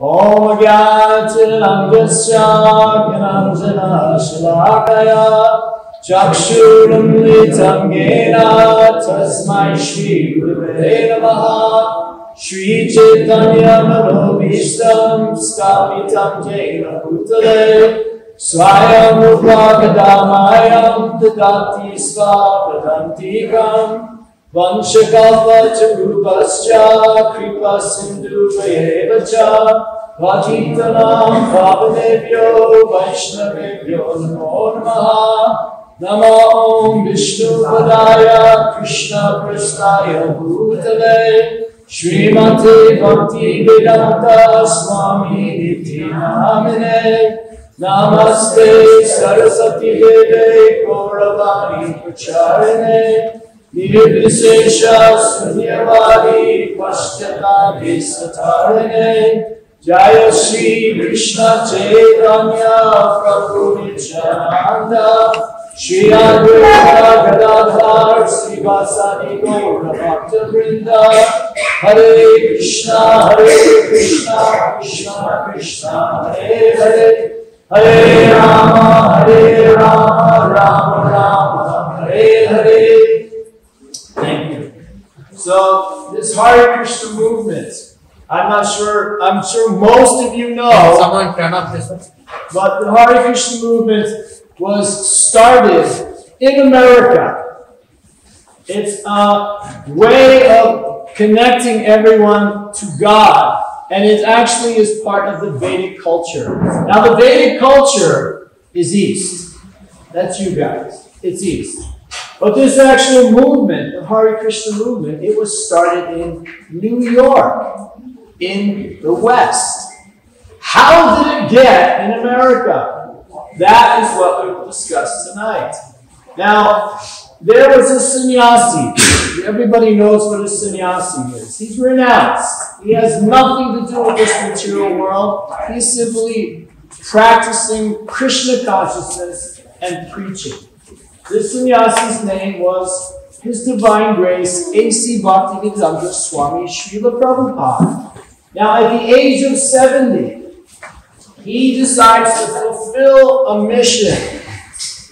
ॐ ज्ञानञ्जनशलाकया चक्षुरुन्मिलितं येन तस्मै श्रीगुरुवे नमः श्रीचैतन्यमनोभीष्टं स्थापितं येन भूतले स्वयं ददाति स्वापदन्तिकम् वंश कवच कृपा सिंधु वाजीतनाम वैष्णवेभ्यो नमो नमः। नमो ओम विष्णुपदाय कृष्ण प्रस्ताय भूतले। श्रीमते भक्ति स्वामी नामने नमस्ते सरस्वती देवे गौरवाणी प्रचारिणे। निर्विशेष सतारिणे। जय श्री कृष्ण चैतन्य प्रभु नित्यानंद श्री अद्वैता गदाधर श्रीवासादि गौर भक्त वृंद हरे कृष्णा हरे कृष्णा कृष्णा कृष्णा, हरे हरे। हरे राम हरे Ram Ram Ram, Hare Hare. So, this Hare Krishna movement, I'm not sure, I'm sure most of you know, Someone turn off this one. but the Hare Krishna movement was started in America. It's a way of connecting everyone to God, and it actually is part of the Vedic culture. Now, the Vedic culture is East. That's you guys. It's East. But this actual movement, the Hare Krishna movement, it was started in New York, in the West. How did it get in America? That is what we will discuss tonight. Now, there was a sannyasi. Everybody knows what a sannyasi is. He's renounced. He has nothing to do with this material world. He's simply practicing Krishna consciousness and preaching. This sannyasi's name was His Divine Grace A.C. Bhaktivedanta Swami Srila Prabhupada. Now, at the age of 70, he decides to fulfill a mission,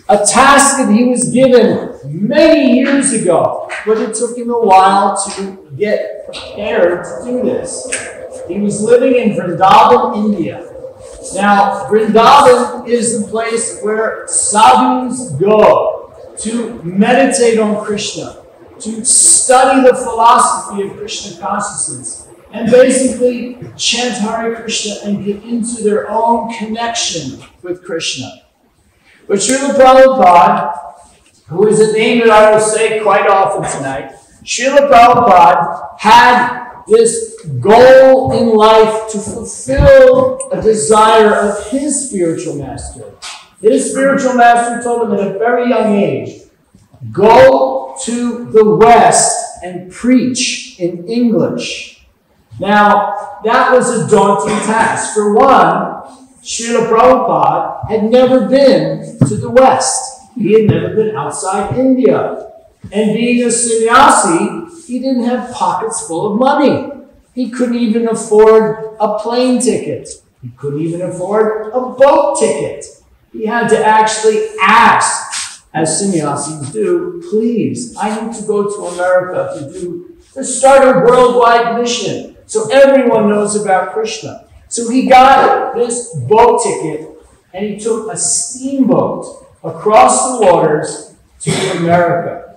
a task that he was given many years ago, but it took him a while to get prepared to do this. He was living in Vrindavan, India. Now, Vrindavan is the place where sadhus go to meditate on Krishna, to study the philosophy of Krishna consciousness, and basically chant Hare Krishna and get into their own connection with Krishna. But Srila Prabhupada, who is a name that I will say quite often tonight, Srila Prabhupada had this goal in life to fulfill a desire of his spiritual master. His spiritual master told him at a very young age go to the West and preach in English. Now, that was a daunting task. For one, Srila Prabhupada had never been to the West. He had never been outside India. And being a sannyasi, he didn't have pockets full of money. He couldn't even afford a plane ticket. He couldn't even afford a boat ticket. He had to actually ask, as sannyasis do, please, I need to go to America to do, to start a worldwide mission so everyone knows about Krishna. So he got this boat ticket and he took a steamboat across the waters to America.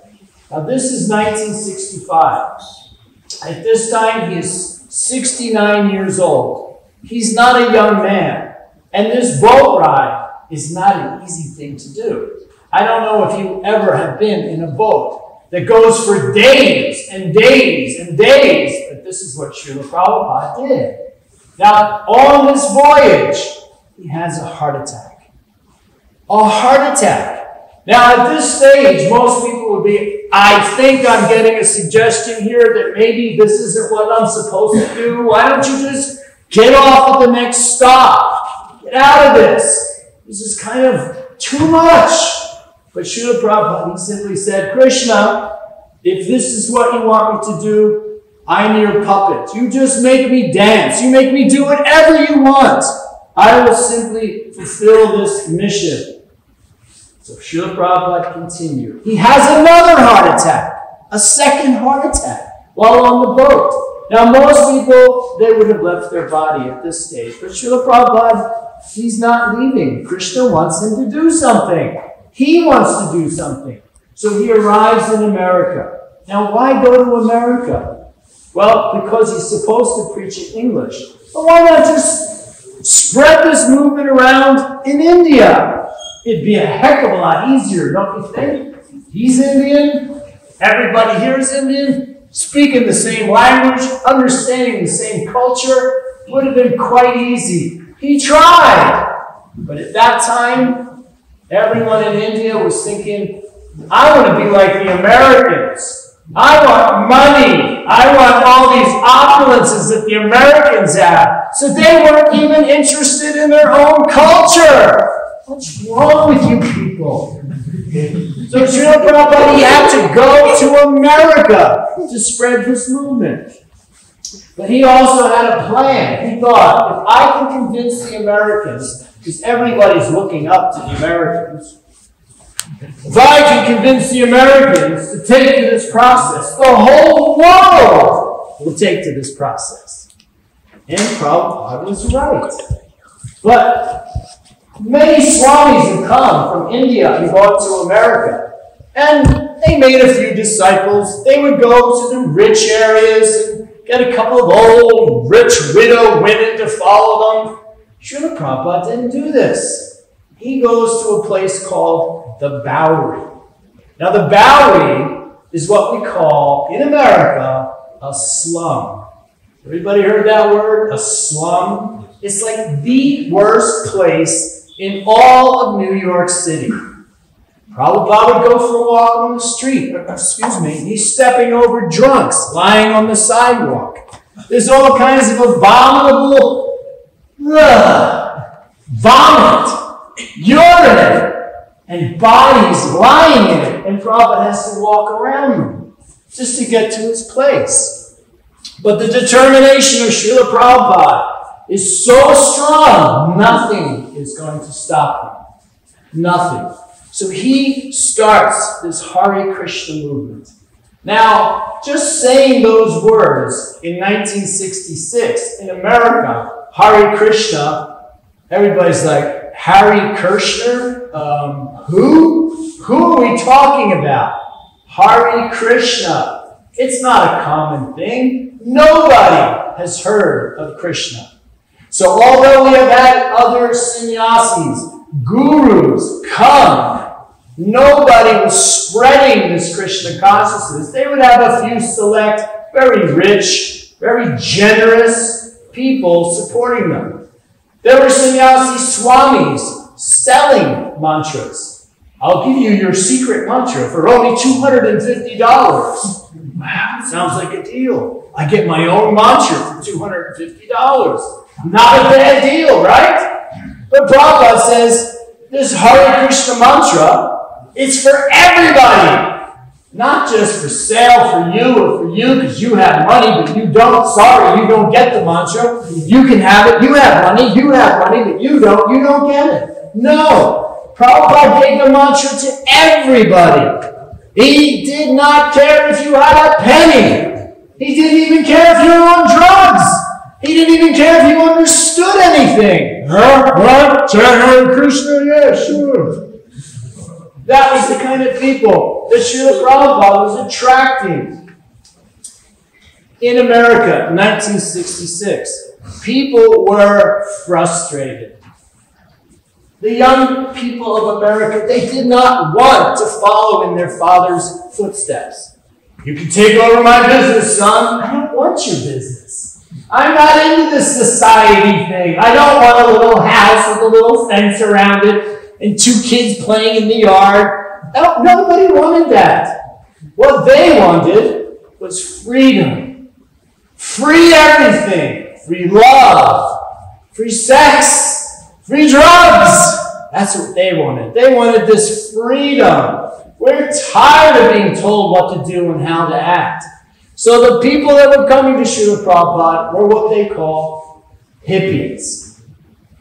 Now, this is 1965. At this time, he is 69 years old. He's not a young man. And this boat ride is not an easy thing to do. I don't know if you ever have been in a boat that goes for days and days and days, but this is what Srila Prabhupada did. Now, on this voyage, he has a heart attack. A heart attack. Now, at this stage, most people would be, I think I'm getting a suggestion here that maybe this isn't what I'm supposed to do. Why don't you just get off at the next stop? Get out of this. This is kind of too much. But Srila Prabhupada, he simply said, Krishna, if this is what you want me to do, I'm your puppet. You just make me dance. You make me do whatever you want. I will simply fulfill this mission. So Srila Prabhupada continued. He has another heart attack, a second heart attack, while on the boat. Now, most people, they would have left their body at this stage. But Srila Prabhupada, he's not leaving. Krishna wants him to do something. He wants to do something. So he arrives in America. Now, why go to America? Well, because he's supposed to preach in English. But why not just spread this movement around in India? It'd be a heck of a lot easier, don't you think? He's Indian. Everybody here is Indian. Speaking the same language, understanding the same culture would have been quite easy. He tried. But at that time, everyone in India was thinking, I want to be like the Americans. I want money. I want all these opulences that the Americans have. So they weren't even interested in their own culture. What's wrong with you people? So Srila Prabhupada had to go to America to spread this movement. But he also had a plan. He thought, if I can convince the Americans, because everybody's looking up to the Americans, if I can convince the Americans to take to this process, the whole world will take to this process. And Prabhupada was right. But many swamis have come from India and gone to America. And they made a few disciples. They would go to the rich areas get a couple of old, rich widow women to follow them. Srila Prabhupada didn't do this. He goes to a place called the Bowery. Now, the Bowery is what we call, in America, a slum. Everybody heard that word? A slum? It's like the worst place in all of New York City. Prabhupada would go for a walk on the street. Excuse me. He's stepping over drunks lying on the sidewalk. There's all kinds of abominable ugh, vomit, urine, and bodies lying in it. And Prabhupada has to walk around them just to get to his place. But the determination of Srila Prabhupada is so strong, nothing is going to stop him. Nothing. So he starts this Hare Krishna movement. Now, just saying those words in 1966 in America, Hare Krishna, everybody's like, Harry Kirschner? Um, who? Who are we talking about? Hare Krishna. It's not a common thing. Nobody has heard of Krishna. So although we have had other sannyasis, gurus come, nobody was spreading this Krishna consciousness. They would have a few select, very rich, very generous people supporting them. There were sannyasi swamis selling mantras. I'll give you your secret mantra for only $250. Wow, sounds like a deal. I get my own mantra for $250. Not a bad deal, right? But Prabhupada says this Hare Krishna mantra, it's for everybody. Not just for sale for you or for you because you have money, but you don't. Sorry, you don't get the mantra. You can have it. You have money. You have money, but you don't. You don't get it. No. Prabhupada gave the mantra to everybody. He did not care if you had a penny. He didn't even care if you were on drugs. He didn't even care if you understood anything. Huh? What? Krishna? Yeah, sure. That was the kind of people that Srila Prabhupada was attracting. In America, 1966, people were frustrated. The young people of America, they did not want to follow in their father's footsteps. You can take over my business, son. I don't want your business. I'm not into this society thing. I don't want a little house with a little fence around it and two kids playing in the yard. No, nobody wanted that. What they wanted was freedom. Free everything. Free love. Free sex. Free drugs. That's what they wanted. They wanted this freedom. We're tired of being told what to do and how to act. So the people that were coming to Srila Prabhupada were what they call hippies.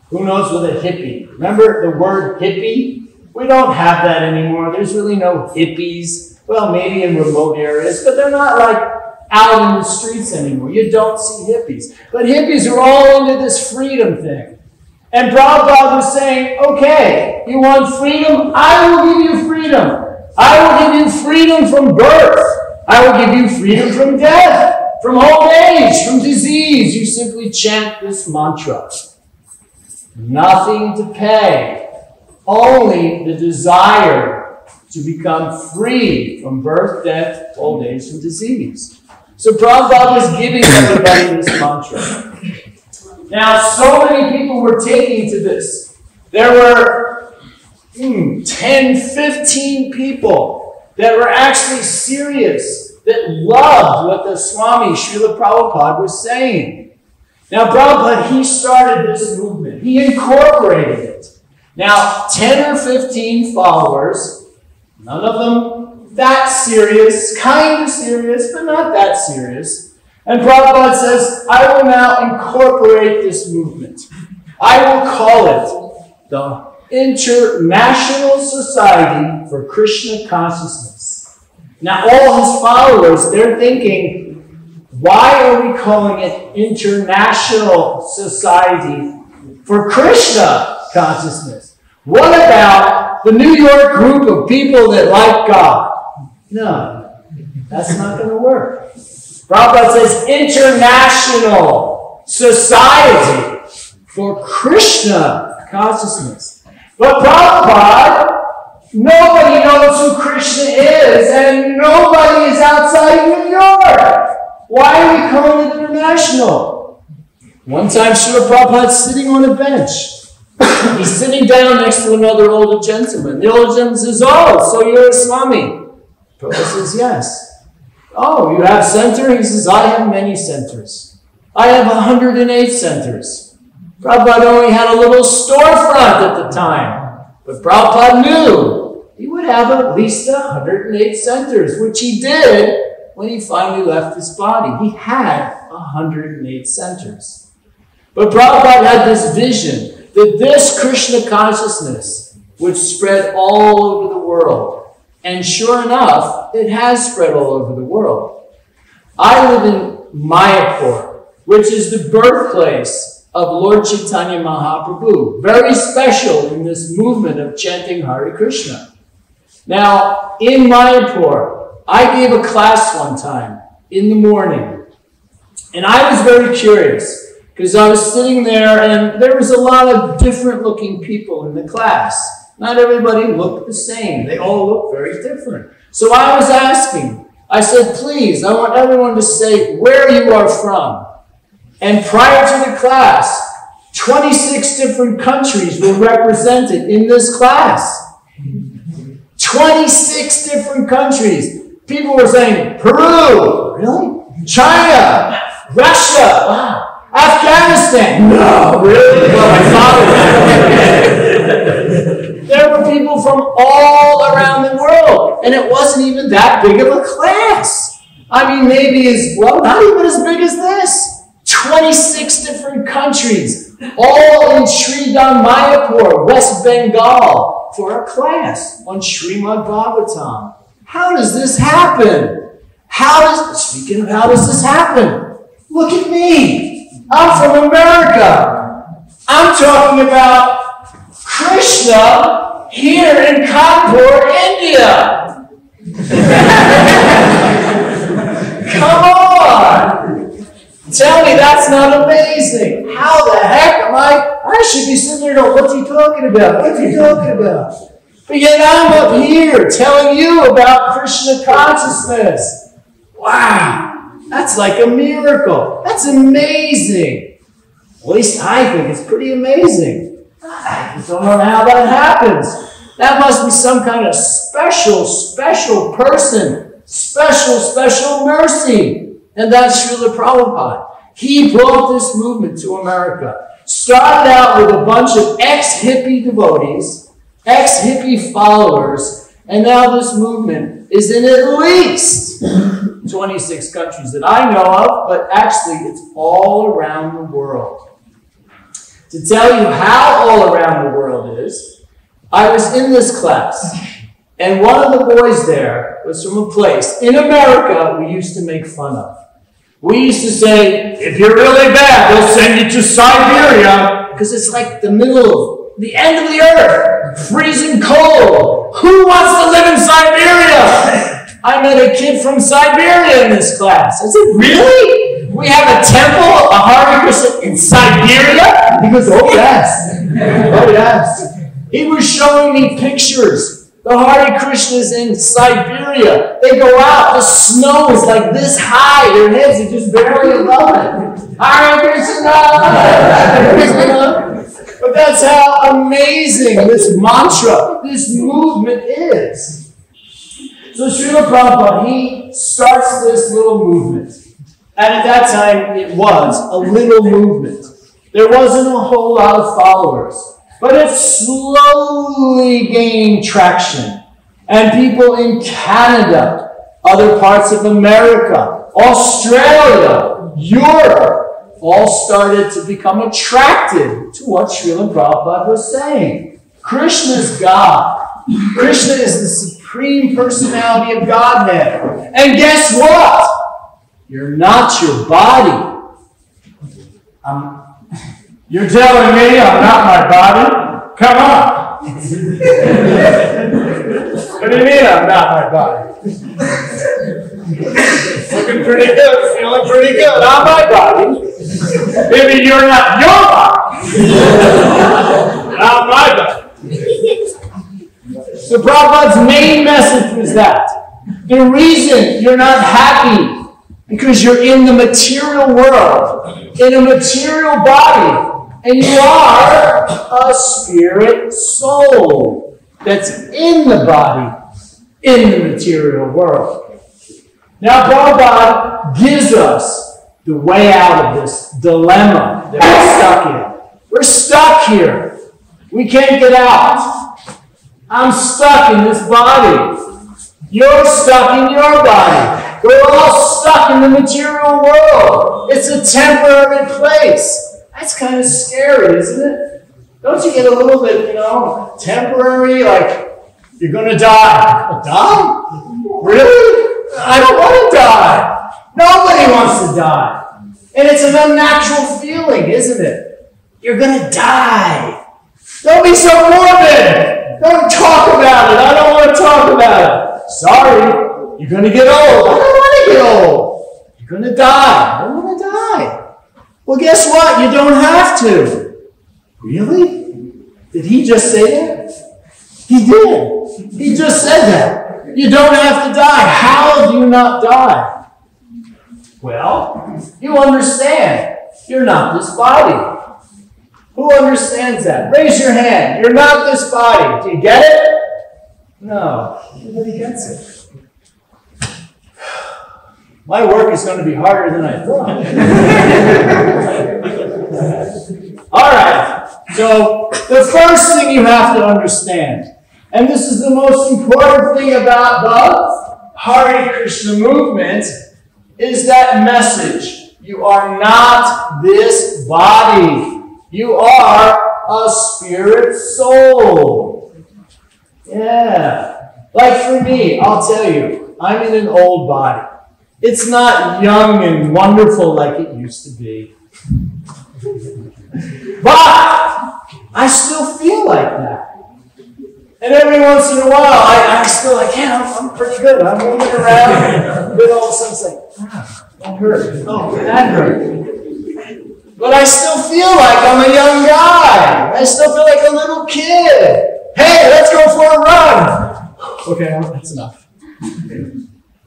Who knows what a hippie? Remember the word hippie? We don't have that anymore. There's really no hippies. Well, maybe in remote areas, but they're not like out in the streets anymore. You don't see hippies. But hippies are all into this freedom thing. And Prabhupada was saying, okay, you want freedom? I will give you freedom. I will give you freedom from birth. I will give you freedom from death, from old age, from disease. You simply chant this mantra. Nothing to pay, only the desire to become free from birth, death, old age, and disease. So Prabhupada was giving everybody this mantra. Now, so many people were taking to this. There were hmm, 10, 15 people that were actually serious, that loved what the Swami Srila Prabhupada was saying. Now, Prabhupada, he started this movement. He incorporated it. Now, 10 or 15 followers, none of them that serious, kind of serious, but not that serious. And Prabhupada says, I will now incorporate this movement. I will call it the International Society for Krishna Consciousness. Now, all his followers, they're thinking, why are we calling it International Society for Krishna Consciousness? What about the New York group of people that like God? No, that's not going to work. Prabhupada says International Society for Krishna Consciousness. But Prabhupada, nobody knows who Krishna is, and nobody is outside New York. Why are we calling it international? One time, Srila Prabhupada's sitting on a bench. He's sitting down next to another older gentleman. The older gentleman says, Oh, so you're a Swami? Prabhupada says, Yes. Oh, you have center? He says, I have many centers. I have 108 centers. Prabhupada only had a little storefront at the time, but Prabhupada knew he would have at least 108 centers, which he did when he finally left his body. He had 108 centers. But Prabhupada had this vision that this Krishna consciousness would spread all over the world. And sure enough, it has spread all over the world. I live in Mayapur, which is the birthplace of Lord Chaitanya Mahaprabhu. Very special in this movement of chanting Hare Krishna. Now, in Mayapur, I gave a class one time in the morning. And I was very curious because I was sitting there and there was a lot of different looking people in the class. Not everybody looked the same. They all looked very different. So I was asking, I said, please, I want everyone to say where you are from. And prior to the class, 26 different countries were represented in this class. 26 different countries. People were saying, Peru, really? China, Russia, wow. Afghanistan, no, really? Well, There were people from all around the world, and it wasn't even that big of a class. I mean, maybe as well, not even as big as this. 26 different countries, all in Sri Mayapur, West Bengal, for a class on Srimad Bhagavatam. How does this happen? How does, speaking of how does this happen? Look at me. I'm from America. I'm talking about Krishna here in Kanpur, India. Come on. Tell me that's not amazing. How the heck am I? I should be sitting there going, what's he talking about? What's he talking about? But yet I'm up here telling you about Krishna consciousness. Wow. That's like a miracle. That's amazing. At least I think it's pretty amazing. I don't know how that happens. That must be some kind of special, special person, special, special mercy. And that's Srila Prabhupada. He brought this movement to America. Started out with a bunch of ex-hippie devotees, ex-hippie followers, and now this movement is in at least 26 countries that I know of, but actually it's all around the world. To tell you how all around the world is, I was in this class, and one of the boys there was from a place in America we used to make fun of. We used to say, if you're really bad, they'll send you to Siberia, because it's like the middle, the end of the earth, freezing cold. Who wants to live in Siberia? I met a kid from Siberia in this class. I said, really? We have a temple, a Hare Krishna in Siberia? He goes, oh yes. Oh yes. He was showing me pictures. The Hare Krishnas in Siberia. They go out, the snow is like this high, their heads are just barely above it. Hare Krishna! Hare! But that's how amazing this mantra, this movement is. So Srila Prabhupada, he starts this little movement. And at that time, it was a little movement. There wasn't a whole lot of followers. But it slowly gained traction. And people in Canada, other parts of America, Australia, Europe, all started to become attracted to what Srila Prabhupada was saying. Krishna is God. Krishna is the supreme personality of Godhead. And guess what? You're not your body. Um, you're telling me I'm not my body? Come on. what do you mean I'm not my body? Looking pretty good, feeling pretty good. Not my body. Maybe you're not your body. not my body. So Prabhupada's main message was that. The reason you're not happy because you're in the material world, in a material body, and you are a spirit soul that's in the body, in the material world. Now, Prabhupada gives us the way out of this dilemma that we're stuck in. We're stuck here. We can't get out. I'm stuck in this body. You're stuck in your body. We're all stuck in the material world. It's a temporary place. That's kind of scary, isn't it? Don't you get a little bit, you know, temporary, like you're going to die? Die? Really? I don't want to die. Nobody wants to die. And it's an unnatural feeling, isn't it? You're going to die. Don't be so morbid. Don't talk about it. I don't want to talk about it. Sorry, you're going to get old. I don't want to get old. You're going to die. I don't want to die. Well, guess what? You don't have to. Really? Did he just say that? He did. He just said that. You don't have to die. How do you not die? Well, you understand. You're not this body. Who understands that? Raise your hand. You're not this body. Do you get it? No. Nobody gets it. My work is going to be harder than I thought. All right. So, the first thing you have to understand, and this is the most important thing about the Hare Krishna movement, is that message. You are not this body. You are a spirit soul. Yeah. Like for me, I'll tell you, I'm in an old body. It's not young and wonderful like it used to be. But I still feel like that. And every once in a while, I, I still, like, yeah, I'm, I'm pretty good. I'm moving around. Then all of a sudden, it's like, ah, that hurt. Oh, that hurt. But I still feel like I'm a young guy. I still feel like a little kid. Hey, let's go for a run. Okay, that's enough.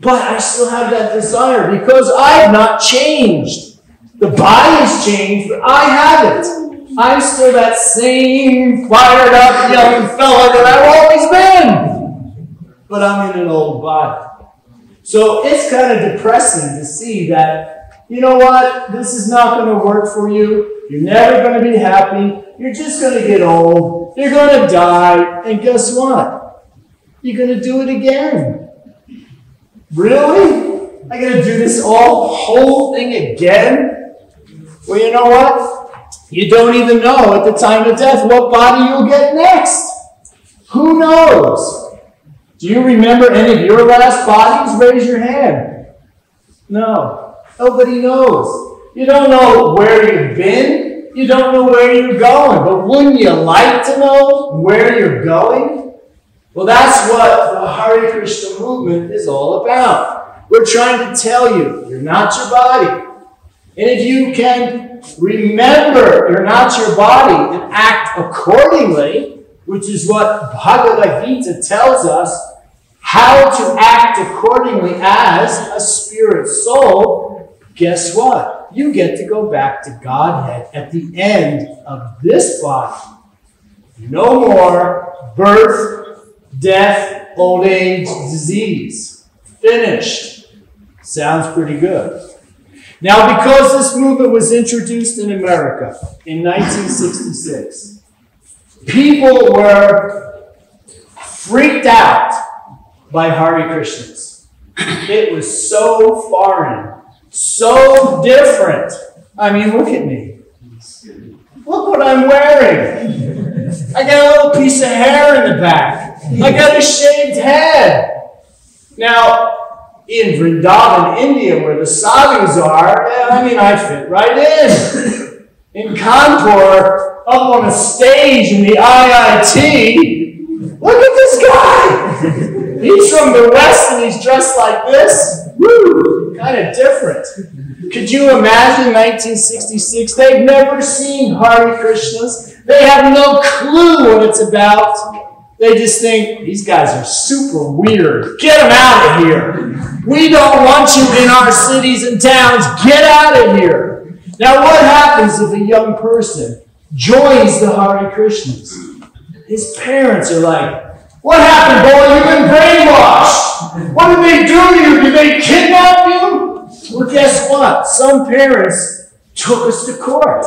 But I still have that desire because I have not changed. The body's changed, but I haven't. I'm still that same fired up young fella that I've always been. But I'm in an old body. So it's kind of depressing to see that you know what? This is not going to work for you. You're never going to be happy. You're just going to get old. You're going to die. And guess what? You're going to do it again. Really? I gotta do this all whole thing again? Well, you know what? You don't even know at the time of death what body you'll get next. Who knows? Do you remember any of your last bodies? Raise your hand. No. Nobody knows. You don't know where you've been. You don't know where you're going. But wouldn't you like to know where you're going? Well, that's what the Hare Krishna movement is all about. We're trying to tell you, you're not your body. And if you can remember you're not your body and act accordingly, which is what Bhagavad Gita tells us how to act accordingly as a spirit soul, guess what? You get to go back to Godhead at the end of this body. No more birth, death, old age, disease. Finished. Sounds pretty good. Now, because this movement was introduced in America in 1966, people were freaked out by Hare Krishnas. It was so foreign, so different. I mean, look at me. Look what I'm wearing. I got a little piece of hair in the back. I got a shaved head. Now, in Vrindavan, India, where the sadhus are, eh, I mean, I fit right in. In Kanpur, up on a stage in the IIT, look at this guy! He's from the West and he's dressed like this. Woo! Kind of different. Could you imagine 1966? They've never seen Hare Krishnas. They have no clue what it's about. They just think, these guys are super weird. Get them out of here. We don't want you in our cities and towns. Get out of here. Now, what happens if a young person joins the Hare Krishnas? His parents are like, What happened, boy? You've been brainwashed. What did they do to you? Did they kidnap you? Well, guess what? Some parents took us to court.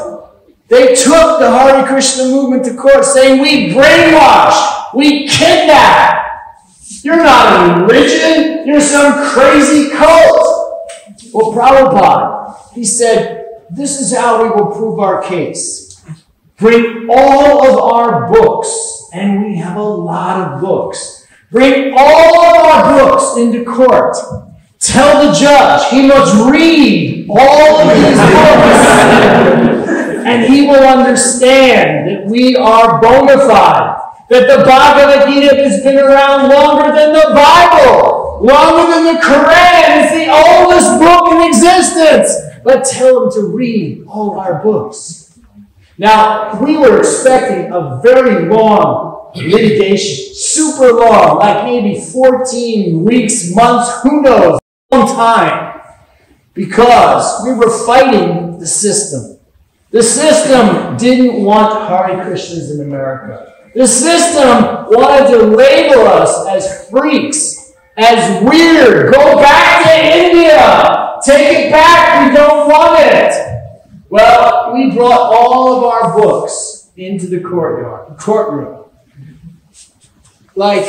They took the Hare Krishna movement to court saying, We brainwash, we kidnap. You're not a religion, you're some crazy cult. Well, Prabhupada, he said, This is how we will prove our case. Bring all of our books, and we have a lot of books. Bring all of our books into court. Tell the judge he must read all of these books and he will understand that we are bona fide. That the Bhagavad Gita has been around longer than the Bible, longer than the Quran. It's the oldest book in existence. But tell them to read all our books. Now, we were expecting a very long litigation, super long, like maybe 14 weeks, months, who knows, long time, because we were fighting the system. The system didn't want Hare Krishnas in America. The system wanted to label us as freaks, as weird. Go back to India. Take it back. We don't want it. Well, we brought all of our books into the courtyard, courtroom. Like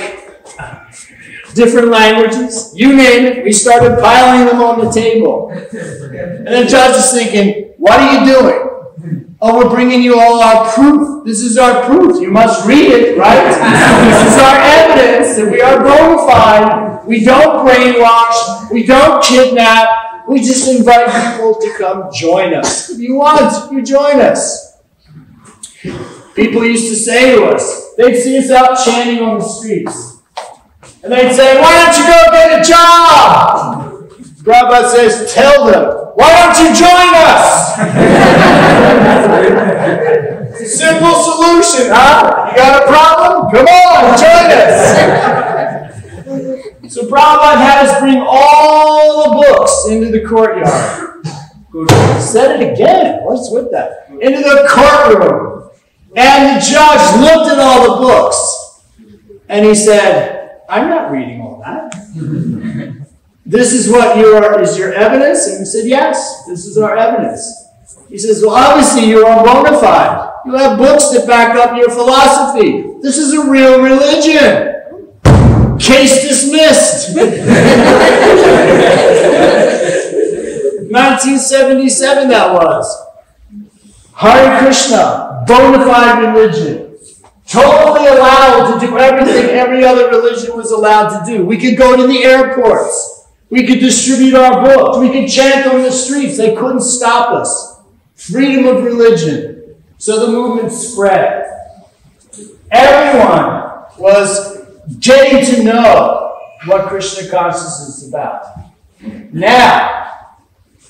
different languages, you name it. We started piling them on the table. And the judge is thinking, what are you doing? Oh, we're bringing you all our proof. This is our proof. You must read it, right? this is our evidence that we are bona. We don't brainwash. We don't kidnap. We just invite people to come join us. If you want, you join us. People used to say to us, they'd see us out chanting on the streets. And they'd say, Why don't you go get a job? Prabhupada says, Tell them, why don't you join us? Simple solution, huh? You got a problem? Come on, join us. so Prabhupada had us bring all the books into the courtyard. Said it again. What's with that? Into the courtroom. And the judge looked at all the books. And he said, I'm not reading all that. This is what your is your evidence? And we said, Yes, this is our evidence. He says, Well, obviously you are bona fide. You have books that back up your philosophy. This is a real religion. Case dismissed. 1977 that was. Hari Krishna, bona fide religion. Totally allowed to do everything every other religion was allowed to do. We could go to the airports. We could distribute our books. We could chant on the streets. They couldn't stop us. Freedom of religion. So the movement spread. Everyone was getting to know what Krishna consciousness is about. Now,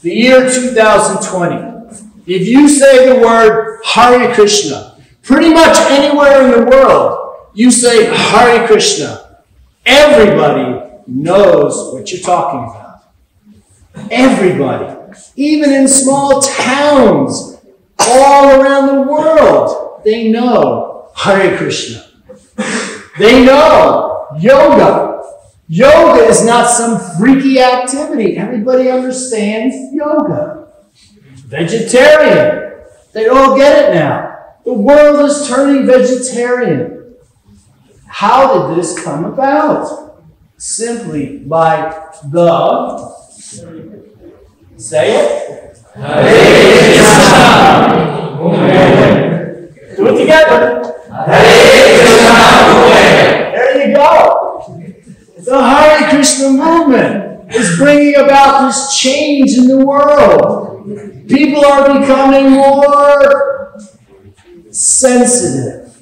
the year 2020, if you say the word Hare Krishna, pretty much anywhere in the world, you say Hare Krishna, everybody knows what you're talking about. Everybody. Even in small towns all around the world, they know Hare Krishna. They know yoga. Yoga is not some freaky activity. Everybody understands yoga. Vegetarian. They all get it now. The world is turning vegetarian. How did this come about? Simply by the say it. Do it together. There you go. The Hare Krishna movement is bringing about this change in the world. People are becoming more sensitive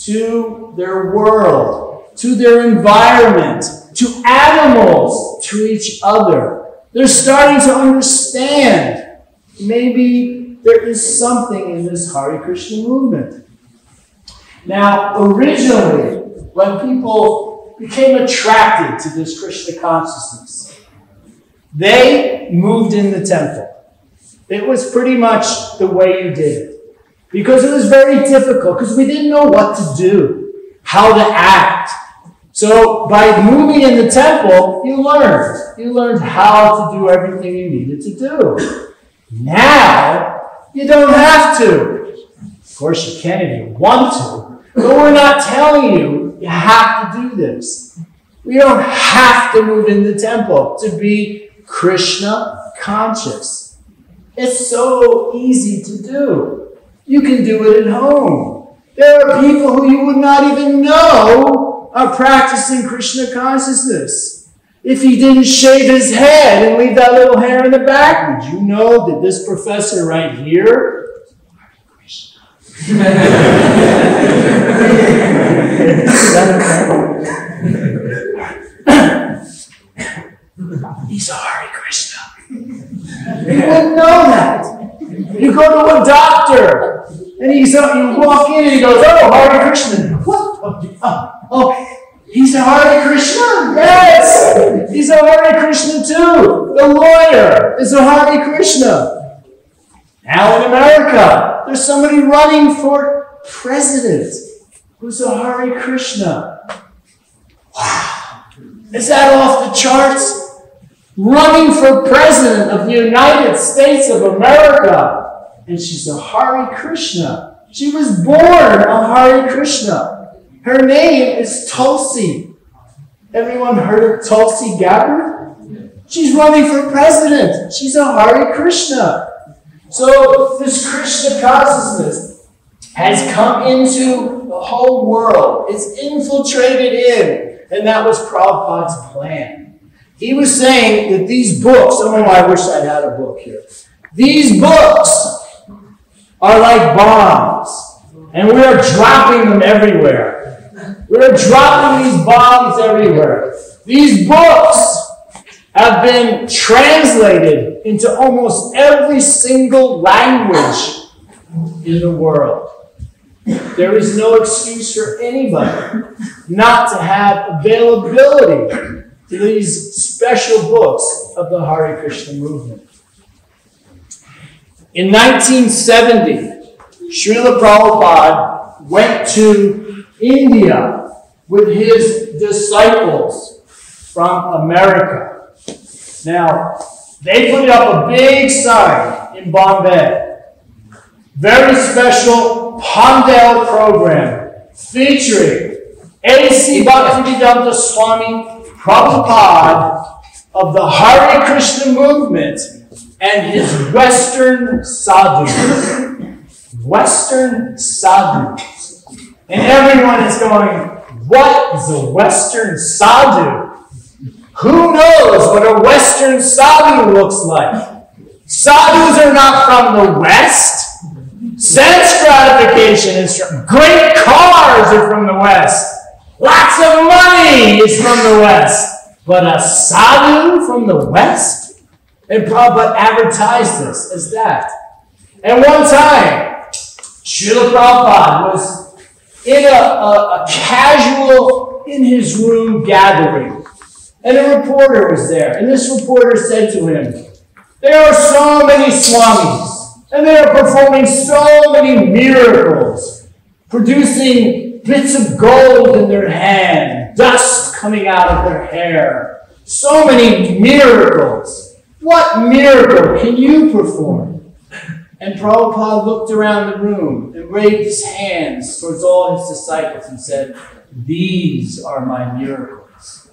to their world, to their environment, to animals, to each other. They're starting to understand maybe there is something in this Hare Krishna movement. Now, originally, when people became attracted to this Krishna consciousness, they moved in the temple. It was pretty much the way you did it. Because it was very difficult, because we didn't know what to do, how to act. So by moving in the temple, you learned. You learned how to do everything you needed to do. Now, you don't have to. Of course, you can if you want to, but we're not telling you you have to do this. We don't have to move in the temple to be Krishna conscious. It's so easy to do. You can do it at home. There are people who you would not even know are practicing Krishna consciousness. If he didn't shave his head and leave that little hair in the back, would you know that this professor right here He's a Hare Krishna. You wouldn't know that. You go to a doctor and he's uh, you walk in and he goes, Oh, Hare Krishna. What? Oh, oh, he's a Hare Krishna? Yes! He's a Hare Krishna too. The lawyer is a Hare Krishna. Now in America, there's somebody running for president who's a Hare Krishna. Wow. Is that off the charts? Running for president of the United States of America. And she's a Hare Krishna. She was born a Hare Krishna. Her name is Tulsi. Everyone heard of Tulsi Gabbard? She's running for president. She's a Hare Krishna. So this Krishna consciousness has come into the whole world. It's infiltrated in. And that was Prabhupada's plan. He was saying that these books, oh, I wish I had a book here. These books are like bombs. And we are dropping them everywhere. We are dropping these bombs everywhere. These books have been translated into almost every single language in the world. There is no excuse for anybody not to have availability to these special books of the Hare Krishna movement. In 1970, Srila Prabhupada went to India with his disciples from America. Now, they put up a big sign in Bombay. Very special Pandal program featuring A.C. Bhaktivedanta Swami Prabhupada of the Hare Krishna movement and his Western sadhus. Western sadhus. And everyone is going, What is a Western sadhu? Who knows what a Western sadhu looks like? Sadhus are not from the West. Sense gratification is from great cars are from the West. Lots of money is from the West. But a sadhu from the West? And Prabhupada advertised this as that. And one time, Srila Prabhupada was in a, a, a casual, in his room gathering. And a reporter was there. And this reporter said to him, There are so many swamis, and they are performing so many miracles, producing bits of gold in their hand, dust coming out of their hair. So many miracles. What miracle can you perform? And Prabhupada looked around the room and waved his hands towards all his disciples and said, These are my miracles.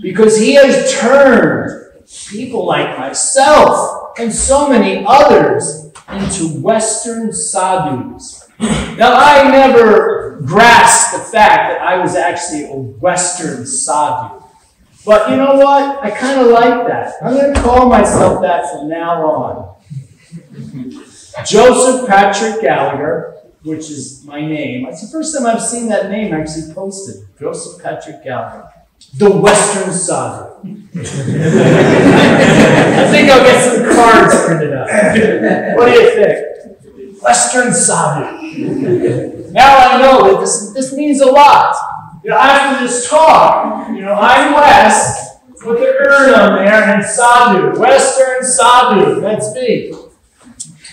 Because he has turned people like myself and so many others into Western sadhus. Now, I never grasped the fact that I was actually a Western sadhu. But you know what? I kind of like that. I'm going to call myself that from now on. Joseph Patrick Gallagher, which is my name. It's the first time I've seen that name actually posted. Joseph Patrick Gallagher. The Western Sadhu. I think I'll get some cards printed up. What do you think? Western Sadhu. Now I know that this, this means a lot. You know, after this talk, you know, I'm West with the urn on there and Sadhu. Western Sadhu. That's me.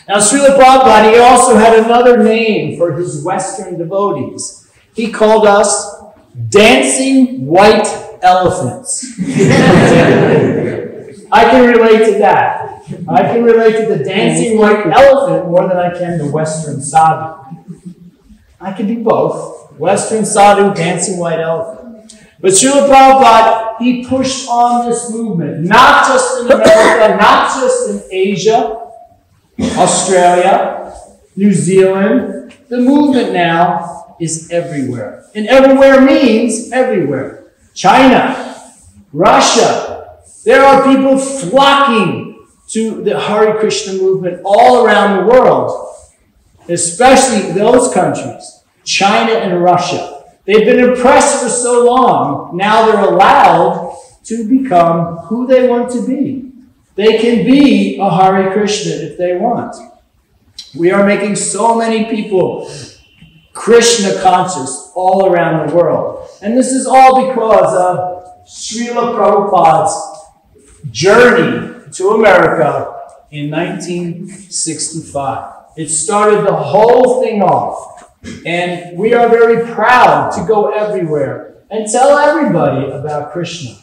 Now, Srila Prabhupada, he also had another name for his Western devotees. He called us dancing white elephants. I can relate to that. I can relate to the dancing white elephant more than I can the Western sadhu. I can be both. Western sadhu, dancing white elephant. But Srila Prabhupada, he pushed on this movement, not just in America, not just in Asia, Australia, New Zealand. The movement now is everywhere. And everywhere means everywhere. China, Russia. There are people flocking to the Hare Krishna movement all around the world, especially those countries, China and Russia. They've been oppressed for so long, now they're allowed to become who they want to be. They can be a Hare Krishna if they want. We are making so many people Krishna conscious all around the world. And this is all because of Srila Prabhupada's journey to America in 1965. It started the whole thing off. And we are very proud to go everywhere and tell everybody about Krishna.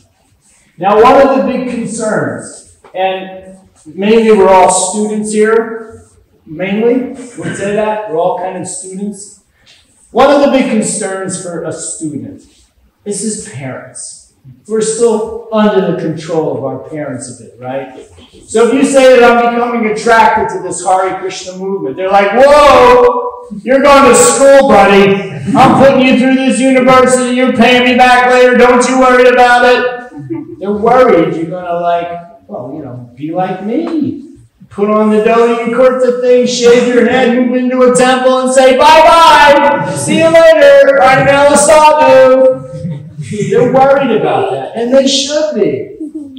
Now, one of the big concerns, and mainly we're all students here, mainly, would say that, we're all kind of students. One of the big concerns for a student is his parents. We're still under the control of our parents a bit, right? So if you say that I'm becoming attracted to this Hare Krishna movement, they're like, whoa, you're going to school, buddy. I'm putting you through this university. You're paying me back later. Don't you worry about it. They're worried you're going to like, well, you know, be like me. Put on the dhoti kurta thing, shave your head, move into a temple, and say bye bye. See you later. Arnella Sadhu. They're worried about that, and they should be.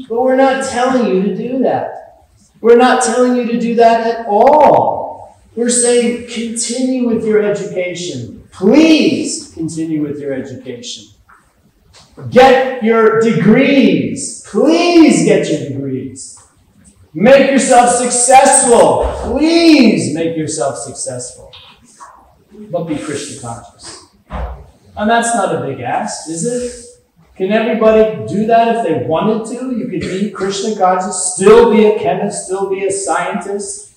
But we're not telling you to do that. We're not telling you to do that at all. We're saying continue with your education. Please continue with your education. Get your degrees. Please get your degrees. Make yourself successful. Please make yourself successful. But be Krishna conscious. And that's not a big ask, is it? Can everybody do that if they wanted to? You could be Krishna conscious, still be a chemist, still be a scientist.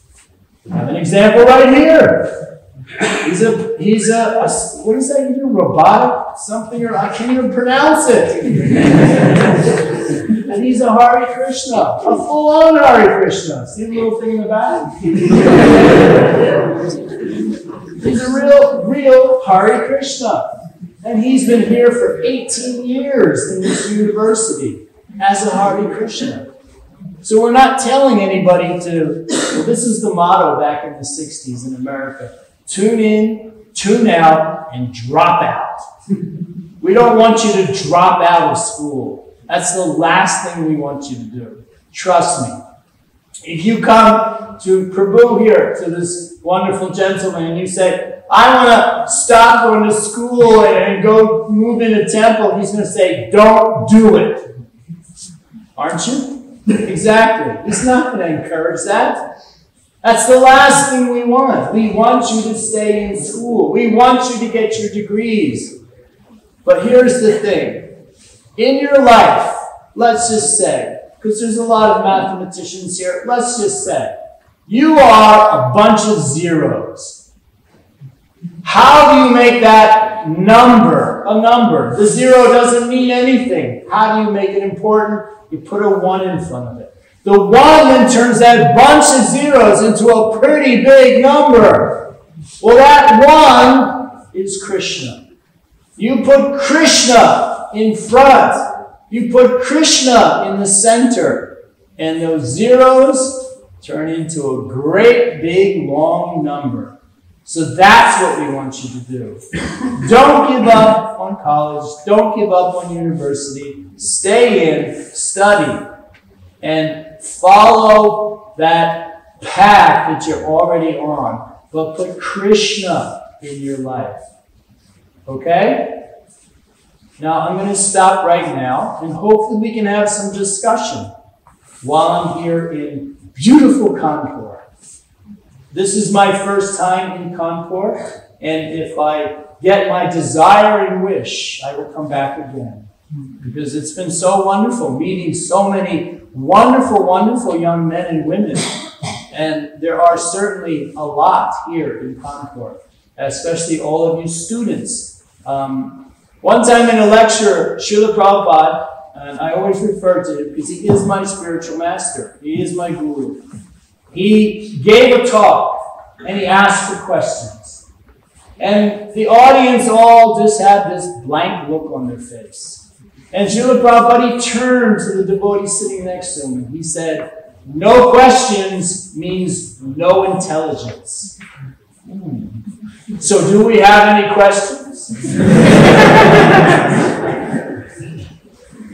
I have an example right here. He's a he's a, a what is that do? Robotic something or I can't even pronounce it. and he's a Hare Krishna, a full-on Hare Krishna. See the little thing in the back? he's a real, real Hare Krishna. And he's been here for 18 years in this university as a Hare Krishna. So we're not telling anybody to, well, this is the motto back in the 60s in America tune in, tune out, and drop out. We don't want you to drop out of school. That's the last thing we want you to do. Trust me. If you come to Prabhu here, to this wonderful gentleman, and you say, I want to stop going to school and, go move in a temple, he's going to say, Don't do it. Aren't you? exactly. He's not going to encourage that. That's the last thing we want. We want you to stay in school. We want you to get your degrees. But here's the thing in your life, let's just say, because there's a lot of mathematicians here, let's just say, you are a bunch of zeros. How do you make that number a number? The zero doesn't mean anything. How do you make it important? You put a one in front of it. The one then turns that bunch of zeros into a pretty big number. Well, that one is Krishna. You put Krishna in front. You put Krishna in the center. And those zeros turn into a great big long number. So that's what we want you to do. Don't give up on college. Don't give up on university. Stay in, study, and follow that path that you're already on. But put Krishna in your life. Okay? Now I'm going to stop right now and hopefully we can have some discussion while I'm here in beautiful Kanpur. This is my first time in Kanpur, and if I get my desire and wish, I will come back again. Because it's been so wonderful meeting so many wonderful, wonderful young men and women. And there are certainly a lot here in Kanpur, especially all of you students um, one time in a lecture, Srila Prabhupada, and I always refer to him because he is my spiritual master, he is my guru. He gave a talk and he asked for questions. And the audience all just had this blank look on their face. And Srila Prabhupada, turned to the devotee sitting next to him he said, No questions means no intelligence. So, do we have any questions?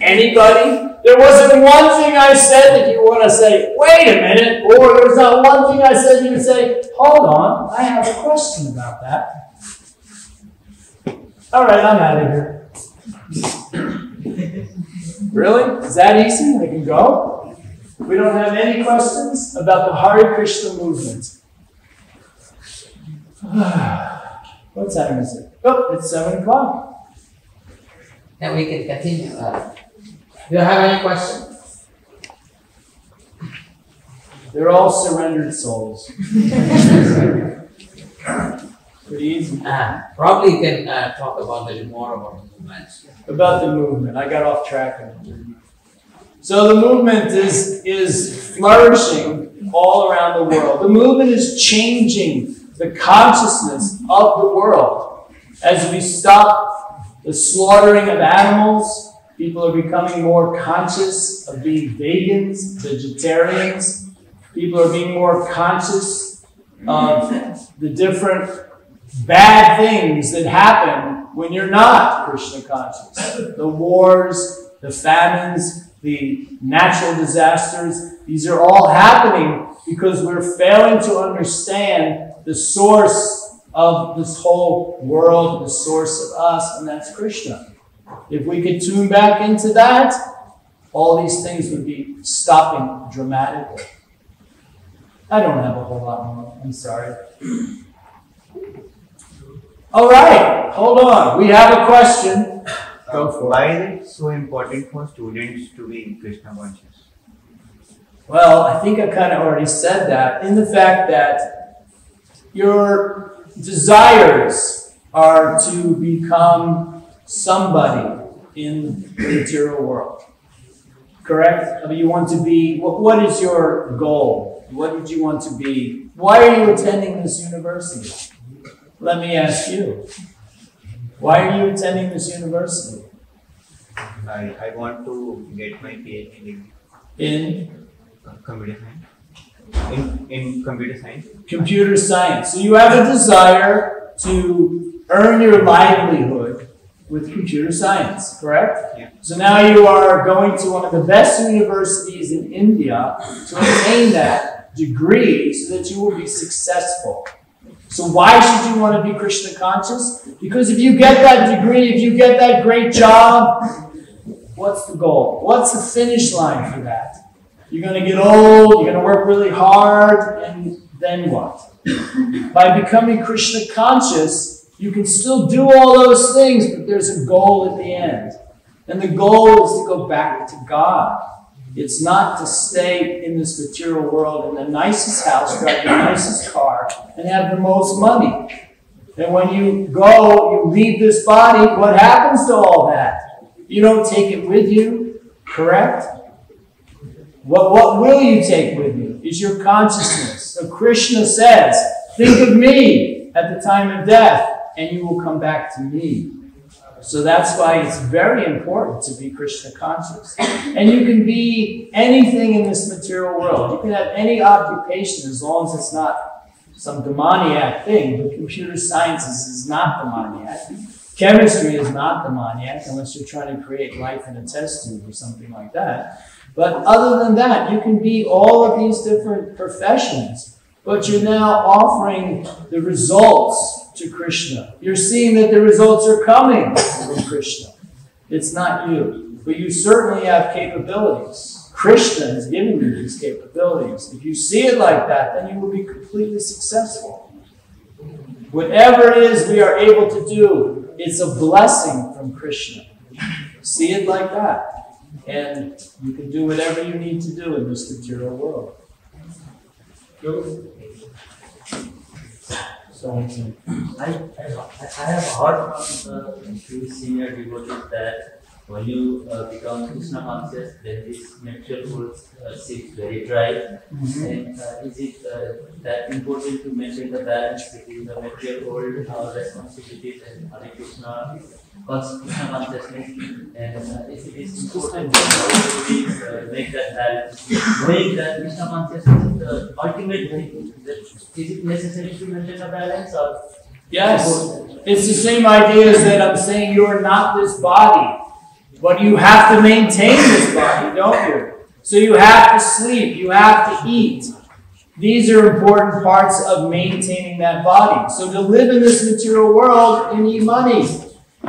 Anybody? There wasn't one thing I said that you want to say, wait a minute, or there was not one thing I said you would say, hold on, I have a question about that. All right, I'm out of here. really? Is that easy? I can go? We don't have any questions about the Hare Krishna movement. what time is it? Oh, it's 7 o'clock. Then we can continue. Uh, do you have any questions? They're all surrendered souls. Pretty easy. Uh, probably you can uh, talk about a little more about the movement. About the movement. I got off track. So the movement is, is flourishing all around the world. The movement is changing the consciousness of the world. As we stop the slaughtering of animals, people are becoming more conscious of being vegans, vegetarians. People are being more conscious of the different bad things that happen when you're not Krishna conscious. The wars, the famines, the natural disasters, these are all happening because we're failing to understand the source of this whole world, the source of us, and that's Krishna. If we could tune back into that, all these things would be stopping dramatically. I don't have a whole lot more. I'm sorry. All right, hold on. We have a question. For Why is it so important for students to be Krishna conscious? Well, I think I kind of already said that in the fact that your desires are to become somebody in the material world. correct? I mean, you want to be, what, what is your goal? What did you want to be? Why are you attending this university? Let me ask you. Why are you attending this university? I, I want to get my PhD in In computer science. In, in computer science. computer science. So you have a desire to earn your livelihood with computer science, correct? Yeah. So now you are going to one of the best universities in India to obtain that degree so that you will be successful. So why should you want to be Krishna conscious? Because if you get that degree, if you get that great job, what's the goal? What's the finish line for that? You're going to get old, you're going to work really hard, and then what? By becoming Krishna conscious, you can still do all those things, but there's a goal at the end. And the goal is to go back to God. It's not to stay in this material world in the nicest house, drive the nicest car, and have the most money. And when you go, you leave this body, what happens to all that? You don't take it with you, correct? What, what will you take with you is your consciousness. So Krishna says, think of me at the time of death, and you will come back to me. So that's why it's very important to be Krishna conscious. And you can be anything in this material world. You can have any occupation as long as it's not some demoniac thing. But computer sciences is not demoniac. Chemistry is not demoniac unless you're trying to create life in a test tube or something like that. But other than that, you can be all of these different professions, but you're now offering the results to Krishna. You're seeing that the results are coming from Krishna. It's not you, but you certainly have capabilities. Krishna has given you these capabilities. If you see it like that, then you will be completely successful. Whatever it is we are able to do, it's a blessing from Krishna. See it like that. And you can do whatever you need to do in this material world. So, I, I, have heard from the few senior devotees that when you uh, become Krishna conscious, then this material world uh, seems very dry. And uh, is it uh, that important to maintain the balance between the material world, our responsibilities, and Hare Krishna, Krishna consciousness? And uh, it is important, we uh, make that balance? Knowing that Krishna consciousness is the ultimate thing, is it necessary to maintain a balance or? yes, it's the same idea as that I'm saying you're not this body, but you have to maintain this body, don't you? So you have to sleep, you have to eat. These are important parts of maintaining that body. So to live in this material world, you need money.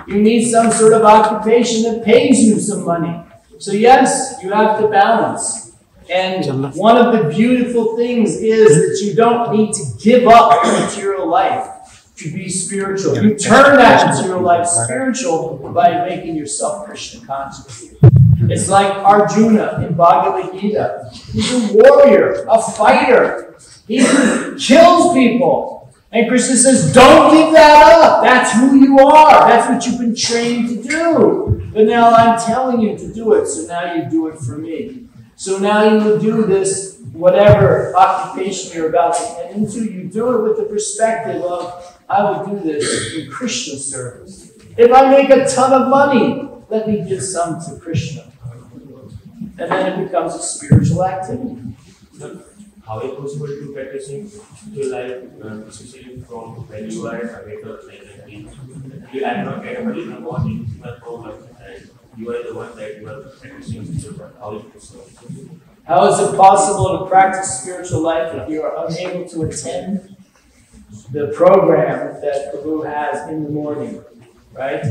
You need some sort of occupation that pays you some money. So, yes, you have to balance. And one of the beautiful things is that you don't need to give up material life to be spiritual. You turn that material life spiritual by making yourself Krishna conscious. It's like Arjuna in Bhagavad Gita. He's a warrior, a fighter. He kills people. And Krishna says, don't give that up. That's who you are. That's what you've been trained to do. But now I'm telling you to do it, so now you do it for me. So now you do this, whatever occupation you're about to get into, you do it with the perspective of, I will do this in Krishna service. If I make a ton of money, let me give some to Krishna. And then it becomes a spiritual activity. How is possible to practicing your life, uh, especially from when you are awake or like that? You are not get early in the morning, no problem. And you are the one that you are practicing your life. How is possible? How is it possible to practice spiritual life if you are unable to attend the program that Prabhu has in the morning? Right?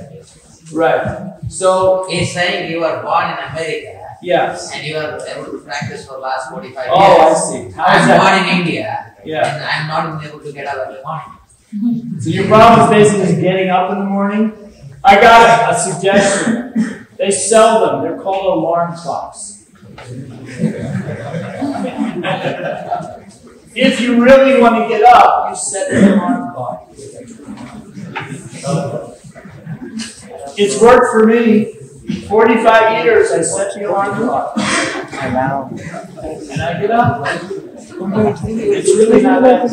Right. So, He's saying you were born in America yes. and you are able to practice for last 45 years. Oh, I see. I'm born in India Yeah. and I'm not able to get up in the morning. So your problem is basically getting up in the morning? I got a, a suggestion. They sell them. They're called alarm clocks. if you really want to get up, you set the alarm clock. It's worked for me. 45 years, I set the alarm clock. And I get up? It's really not that.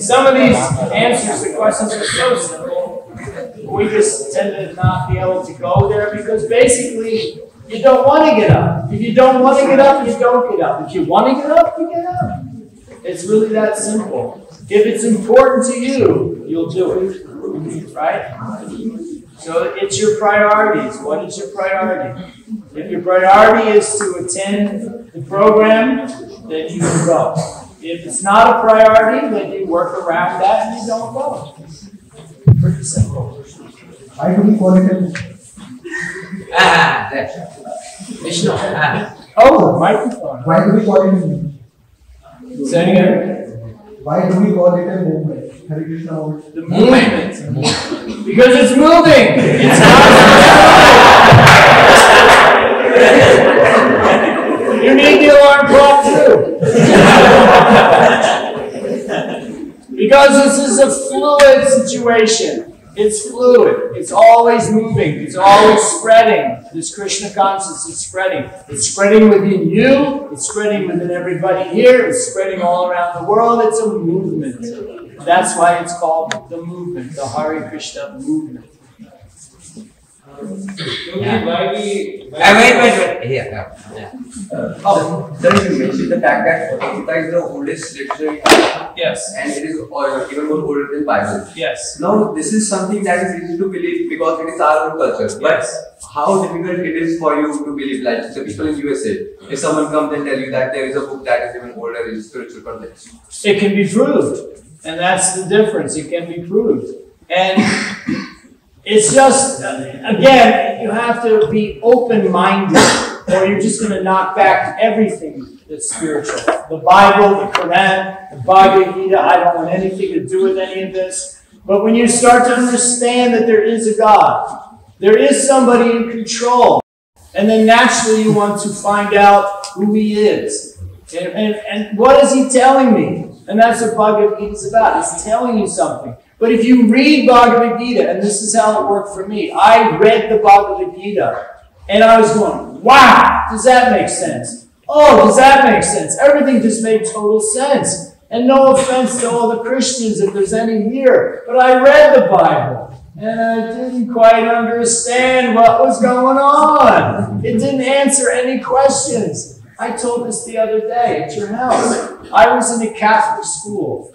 Some of these answers to questions are so simple, we just tend to not be able to go there because basically you don't want to get up. If you don't want to get up, you don't get up. If you want to get up, you get up. It's really that simple. If it's important to you, you'll do it. Right? So it's your priorities. What is your priority? If your priority is to attend the program, then you can go. If it's not a priority, then you work around that and you don't go. Pretty simple. Why do we call it a Ah, that's Vishnu. Ah. Oh, microphone. why do we call it a movement? Say it again. Why do we call it a movement? Hare. The movement. Because it's moving. It's not. you need the alarm clock too. because this is a fluid situation. It's fluid. It's always moving. It's always spreading. This Krishna consciousness is spreading. It's spreading within you. It's spreading within everybody here. It's spreading all around the world. It's a movement. That's why it's called the movement, the Hare Krishna movement. Yeah. Why we? Ah, wait, wait, wait. Here, yeah. yeah. Oh, sir, you mentioned the fact that Bhagavad Gita is the oldest literary Yes. and it is uh, even more older than Bible. Yes. Now, this is something that is easy to believe because it is our own culture. But Yes. how difficult it is for you to believe, like the people in USA, if someone comes and tell you that there is a book that is even older in spiritual context. It can be proved. And that's the difference. It can be proved. And it's just, again, you have to be open minded or you're just going to knock back everything that's spiritual. The Bible, the Quran, the Bhagavad Gita, I don't want anything to do with any of this. But when you start to understand that there is a God, there is somebody in control, and then naturally you want to find out who he is. And, and, and what is he telling me? And that's what Bhagavad Gita is about. It's telling you something. But if you read Bhagavad Gita, and this is how it worked for me, I read the Bhagavad Gita, and I was going, wow, does that make sense? Oh, does that make sense? Everything just made total sense. And no offense to all the Christians if there's any here, but I read the Bible. And I didn't quite understand what was going on. It didn't answer any questions. I told this the other day at your house. I was in a Catholic school.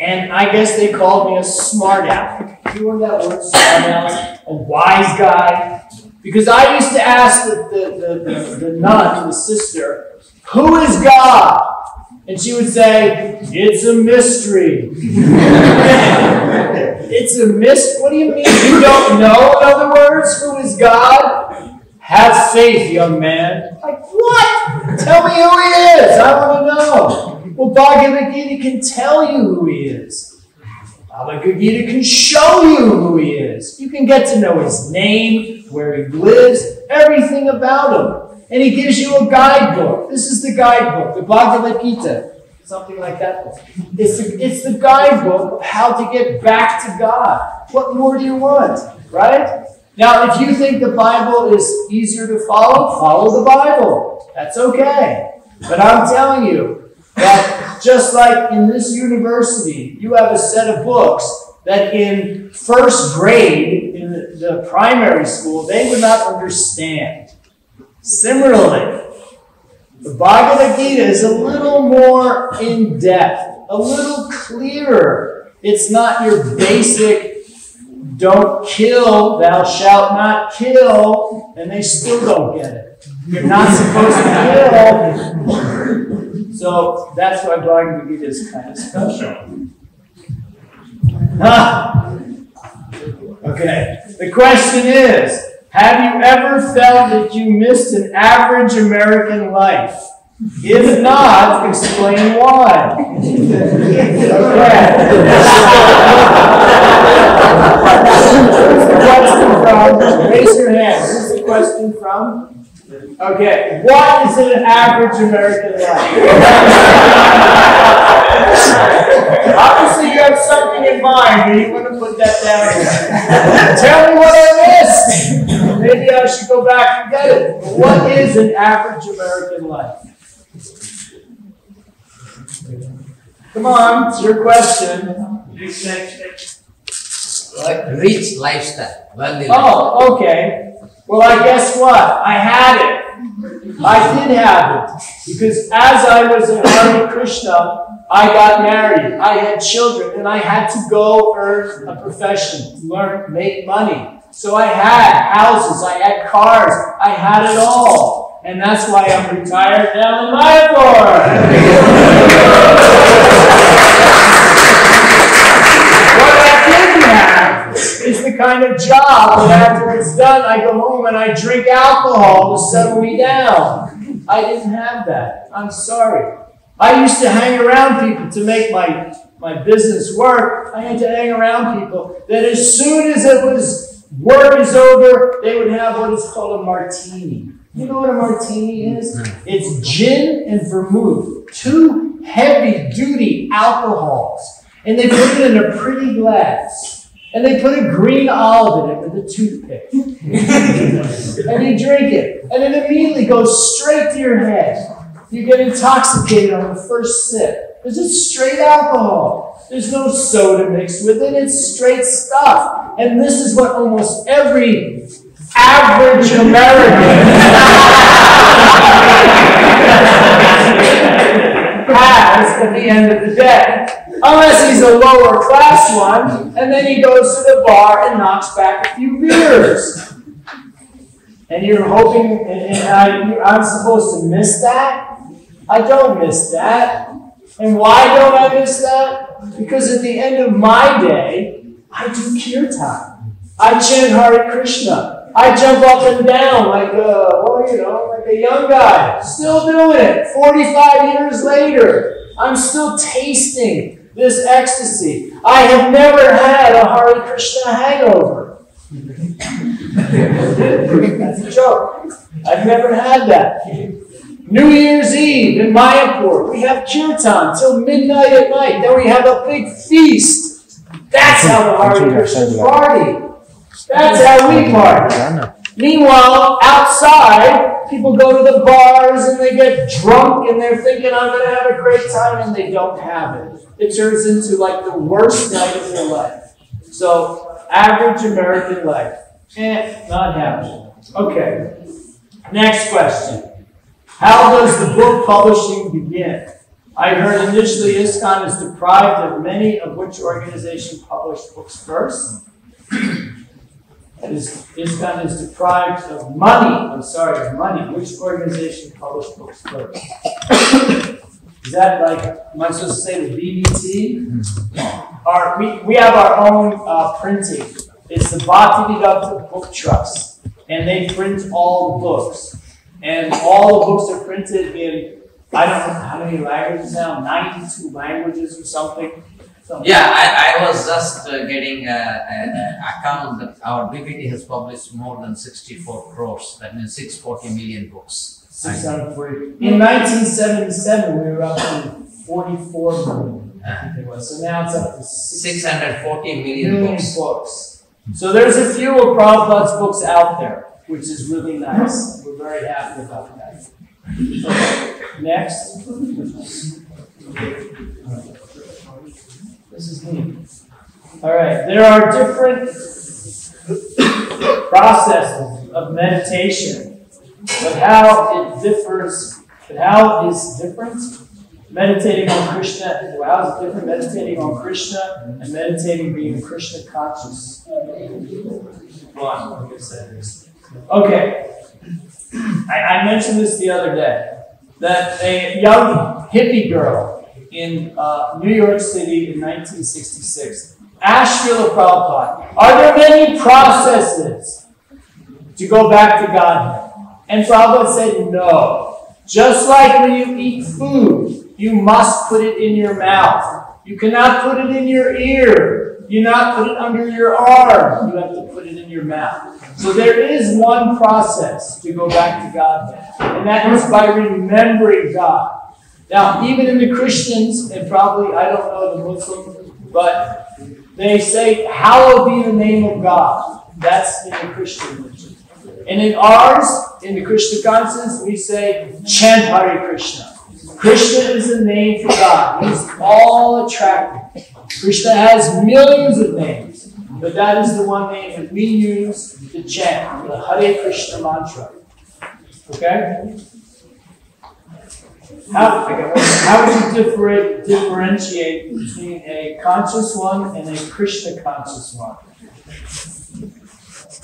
And I guess they called me a smart aleck. You know that word, smart aleck? A wise guy? Because I used to ask the, the, the, the, the nun, the sister, who is God? And she would say, it's a mystery. it's a mystery? What do you mean? You don't know, in other words, who is God? Have faith, young man. Like, what? Tell me who he is. I want to know. Well, Bhagavad Gita can tell you who he is. Bhagavad Gita can show you who he is. You can get to know his name, where he lives, everything about him. And he gives you a guidebook. This is the guidebook, the Bhagavad Gita. Something like that. It's the, it's the guidebook of how to get back to God. What more do you want? Right? Now, if you think the Bible is easier to follow, follow the Bible. That's okay. But I'm telling you that just like in this university, you have a set of books that in first grade, in the, primary school, they would not understand. Similarly, the Bhagavad Gita is a little more in depth, a little clearer. It's not your basic don't kill, thou shalt not kill, and they still don't get it. You're not supposed to kill. So that's why Bhagavad Gita is kind of special. Ah. Okay, the question is Have you ever felt that you missed an average American life? If not, explain why. Where's the question from? Raise your hand. Where's the question from? Okay, what is an average American life? Obviously, you have something in mind, and you want to put that down. Tell me what I missed. maybe I should go back and get it. What is an average American life? Come on, it's your question. Rich lifestyle. Lifestyle. Oh, okay. Well, I guess what? I had it. I did have it. Because as I was a Hare Krishna, I got married. I had children, and I had to go earn a profession, learn, make money. So I had houses, I had cars, I had it all. And that's why I'm retired now in Mayapur. the kind of job that after it's done, I go home and I drink alcohol to settle me down. I didn't have that. I'm sorry. I used to hang around people to make my, my business work. I had to hang around people that as soon as it was work is over, they would have what is called a martini. You know what a martini is? Mm-hmm. It's gin and vermouth, two heavy duty alcohols. And they put it in a pretty glass. And they put a green olive in it with a toothpick. and you drink it. And it immediately goes straight to your head. You get intoxicated on the first sip. Because it's straight alcohol. There's no soda mixed with it. It's straight stuff. And this is what almost every average American has at the end of the day. Unless he's a lower class one, and then he goes to the bar and knocks back a few beers. And you're hoping, and, and I, I'm supposed to miss that? I don't miss that. And why don't I miss that? Because at the end of my day, I do kirtan. I chant Hare Krishna. I jump up and down like a, well, you know, like a young guy. Still doing it. 45 years later, I'm still tasting this ecstasy. I have never had a Hare Krishna hangover. That's a joke. I've never had that. New Year's Eve in Mayapur, we have kirtan till midnight at night. Then we have a big feast. That's how the Hare Krishna party. That's how we party. Meanwhile, outside, people go to the bars and they get drunk and they're thinking, I'm going to have a great time, and they don't have it. It turns into like the worst night of their life. So, average American life. Eh, not happening. Okay. Next question. How does the book publishing begin? I heard initially ISKCON is deprived of many of which organization published books first. Is, ISKCON is deprived of money, I'm sorry, of money. Which organization published books first? Is that like, am I supposed to say the BBT? Our, we, we have our own uh, printing. It's the Bhaktivedanta Book Trust. And they print all the books. And all the books are printed in, I don't know how many languages now, 92 languages or something. Something. Yeah, I, I was just uh, getting an account that our BBT has published more than 64 crores, that means 640 million books. 640. In 1977, we were up to 44 million, I think it was. So now it's up to 640 million million books. books. So there's a few of Prabhupada's books out there, which is really nice. We're very happy about that. Okay, Next. This is neat. All right, there are different processes of meditation, but how it differs, but how is different. Meditating on Krishna, how is different? Meditating on Krishna and meditating being Krishna conscious. Okay. I, I mentioned this the other day that a young hippie girl in uh, New York City in 1966 asked Srila Prabhupada, Are there many processes to go back to Godhead? And Prabhupada said, No. Just like when you eat food, you must put it in your mouth. You cannot put it in your ear. You not put it under your arm. You have to put it in your mouth. So there is one process to go back to God, and that is by remembering God. Now, even in the Christians, and probably I don't know the Muslims, but they say, "Hallowed be the name of God." That's in the Christian religion. And in ours, in the Krishna consciousness, we say chant Hare Krishna. Krishna is a name for God. He's all attractive. Krishna has millions of names, but that is the one name that we use to chant the Hare Krishna mantra. Okay? How, how would you differentiate, differentiate between a conscious one and a Krishna conscious one?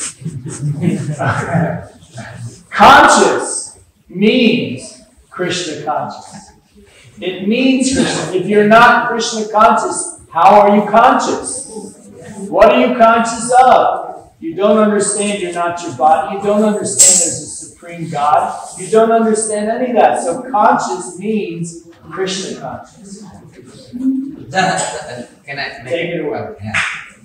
conscious means Krishna conscious. It means Krishna. If you're not Krishna conscious, how are you conscious? What are you conscious of? You don't understand you're not your body. You don't understand there's a supreme God. You don't understand any of that. So conscious means Krishna conscious. Can I make Take it away. Yeah.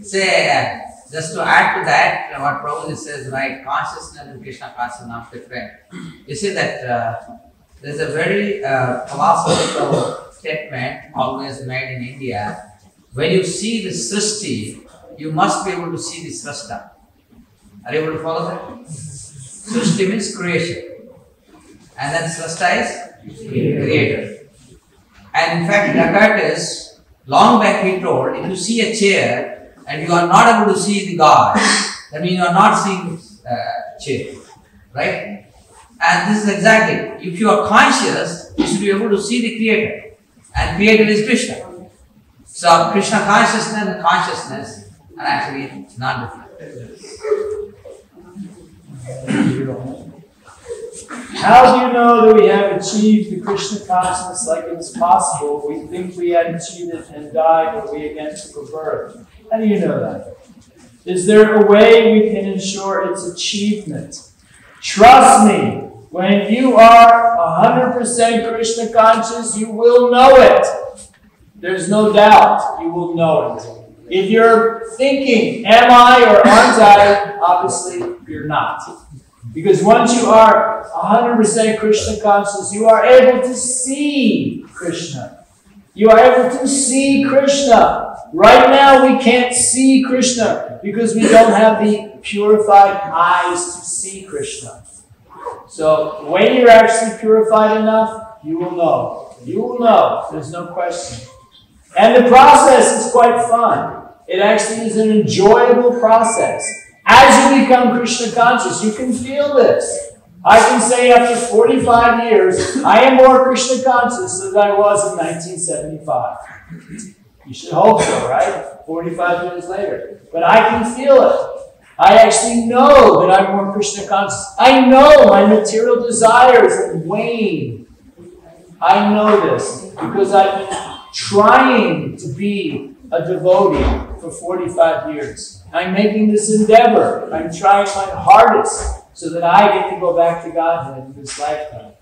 Say, just to add to that, what Prabhupada says, right, consciousness and Krishna consciousness are different. You see that uh, there's a very uh, philosophical statement always made in India. When you see the Srishti, you must be able to see the Srashta. Are you able to follow that? Srishti means creation. And then Srashta is creator. And in fact, Descartes, long back he told, if you see a chair and you are not able to see the God, that means you are not seeing uh, chair. Right? And this is exactly, if you are conscious, you should be able to see the creator. And creator is Krishna. So Krishna consciousness and consciousness are actually not different. How do you know that we have achieved the Krishna consciousness like it is possible? We think we had achieved it and died, but we again took a birth. How do you know that? Is there a way we can ensure its achievement? Trust me, when you are 100% Krishna conscious, you will know it. There's no doubt you will know it. If you're thinking, am I or aren't I, obviously you're not. Because once you are 100% Krishna conscious, you are able to see Krishna. You are able to see Krishna. Right now, we can't see Krishna because we don't have the purified eyes to see Krishna. So, when you're actually purified enough, you will know. You will know. There's no question. And the process is quite fun. It actually is an enjoyable process. As you become Krishna conscious, you can feel this. I can say after 45 years, I am more Krishna conscious than I was in 1975. You should hope so, right? 45 years later. But I can feel it. I actually know that I'm more Krishna conscious. I know my material desires wane. I know this because I've been trying to be a devotee for 45 years. I'm making this endeavor. I'm trying my hardest so that I get to go back to Godhead in this lifetime.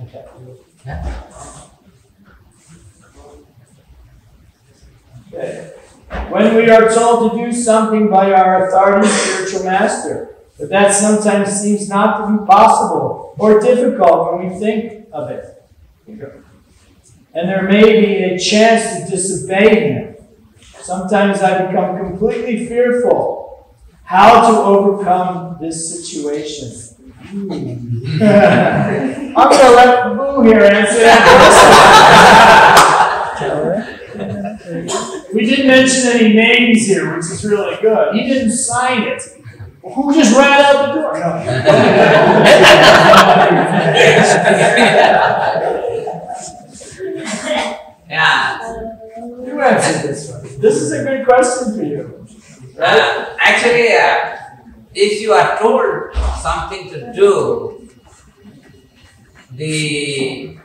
Okay. Okay. When we are told to do something by our authority spiritual master, but that sometimes seems not to be possible or difficult when we think of it. And there may be a chance to disobey him. Sometimes I become completely fearful. How to overcome this situation? I'm going to let Boo here answer that question. we didn't mention any names here, which is really good. He didn't sign it. Who just ran out the door? Yeah. You answered this one. This is a good question for you. Uh, actually, uh, if you are told something to do, the,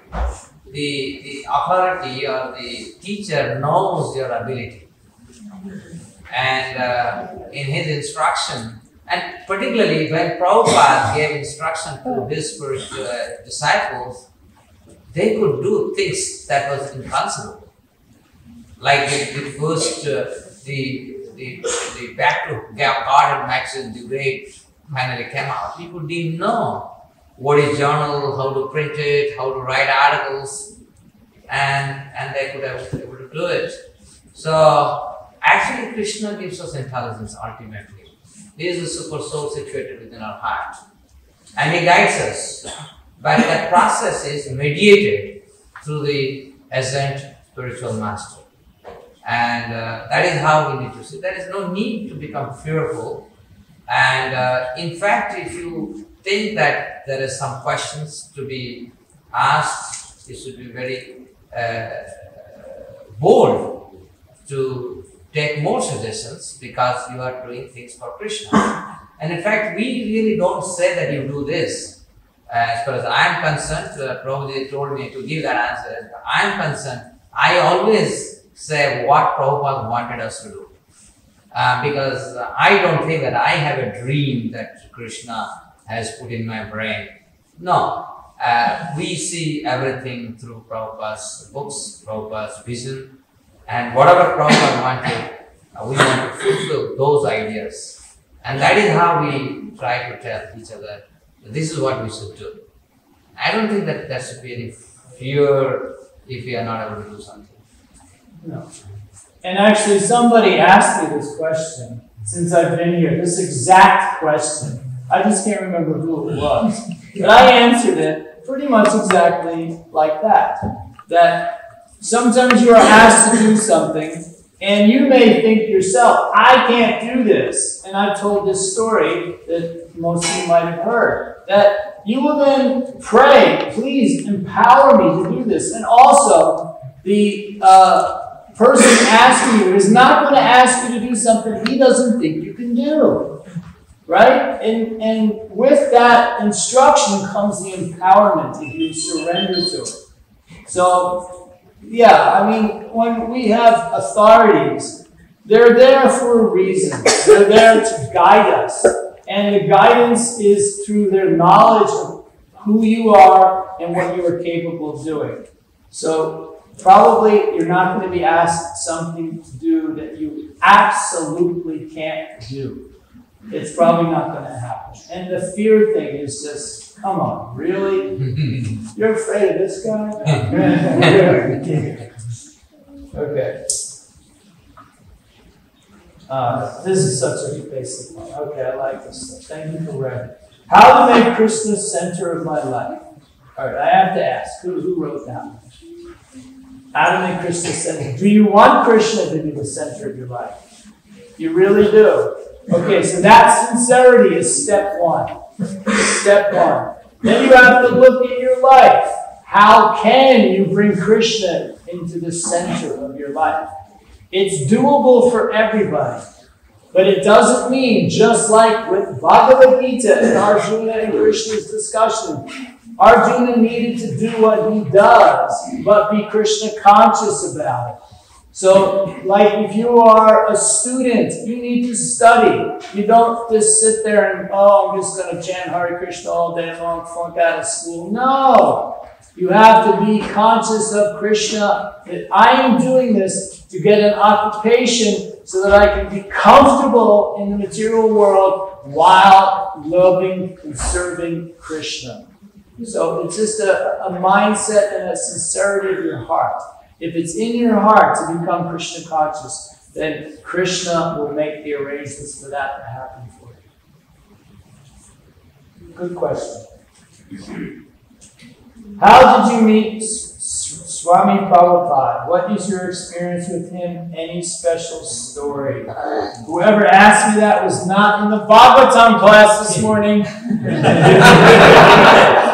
the, the authority or the teacher knows your ability. And uh, in his instruction, and particularly when Prabhupada gave instruction to his spiritual uh, disciples, they could do things that was impossible. Like the, the first, uh, the, the, the back to Godhead magazine, the great finally came out. People didn't know what is journal, how to print it, how to write articles, and and they could have been able to do it. So actually, Krishna gives us intelligence ultimately. He is the super soul situated within our heart. And He guides us. But that process is mediated through the ascent spiritual master. And uh, that is how we need to see. There is no need to become fearful. And uh, in fact, if you think that there are some questions to be asked, you should be very uh, bold to take more suggestions because you are doing things for Krishna. And in fact, we really don't say that you do this. As far as I am concerned, uh, Prabhupada told me to give that answer. I am concerned, I always say what Prabhupada wanted us to do. Uh, because I don't think that I have a dream that Krishna has put in my brain. No, uh, we see everything through Prabhupada's books, Prabhupada's vision, and whatever Prabhupada wanted, uh, we want to fulfill those ideas. And that is how we try to tell each other, this is what we should do. I don't think that there should be any fear if we are not able to do something. No. And actually, somebody asked me this question since I've been here, this exact question. I just can't remember who it was. But I answered it pretty much exactly like that. That sometimes you are asked to do something, and you may think yourself, I can't do this. And I've told this story that most of you might have heard. That you will then pray, please empower me to do this. And also, the uh, person asking you is not going to ask you to do something he doesn't think you can do. Right? And, and with that instruction comes the empowerment if you surrender to it. So, yeah, I mean, when we have authorities, they're there for a reason. They're there to guide us. And the guidance is through their knowledge of who you are and what you are capable of doing. So, probably you're not going to be asked something to do that you absolutely can't do. It's probably not going to happen. And the fear thing is just, come on, really? You're afraid of this guy? okay. Uh, this is such a basic one. Okay, I like this stuff. Thank you for reading. How to make Krishna center of my life. All right, I have to ask, who, who wrote that How to Krishna center. Do you want Krishna to be the center of your life? You really do. Okay, so that sincerity is step one. Step one. Then you have to look at your life. How can you bring Krishna into the center of your life? It's doable for everybody. But it doesn't mean, just like with Bhagavad Gita and Arjuna and Krishna's discussion, Arjuna needed to do what he does, but be Krishna conscious about it. So, like if you are a student, you need to study. You don't just sit there and, oh, I'm just going to chant Hare Krishna all day long, flunk out of school. No! You have to be conscious of Krishna, that I am doing this to get an occupation so that I can be comfortable in the material world while loving and serving Krishna. So it's just a, a mindset and a sincerity of your heart. If it's in your heart to become Krishna conscious, then Krishna will make the arrangements for that to happen for you. Good question. How did you meet Swami Prabhupada? What is your experience with him? Any special story? Whoever asked me that was not in the Bhagavatam class this morning.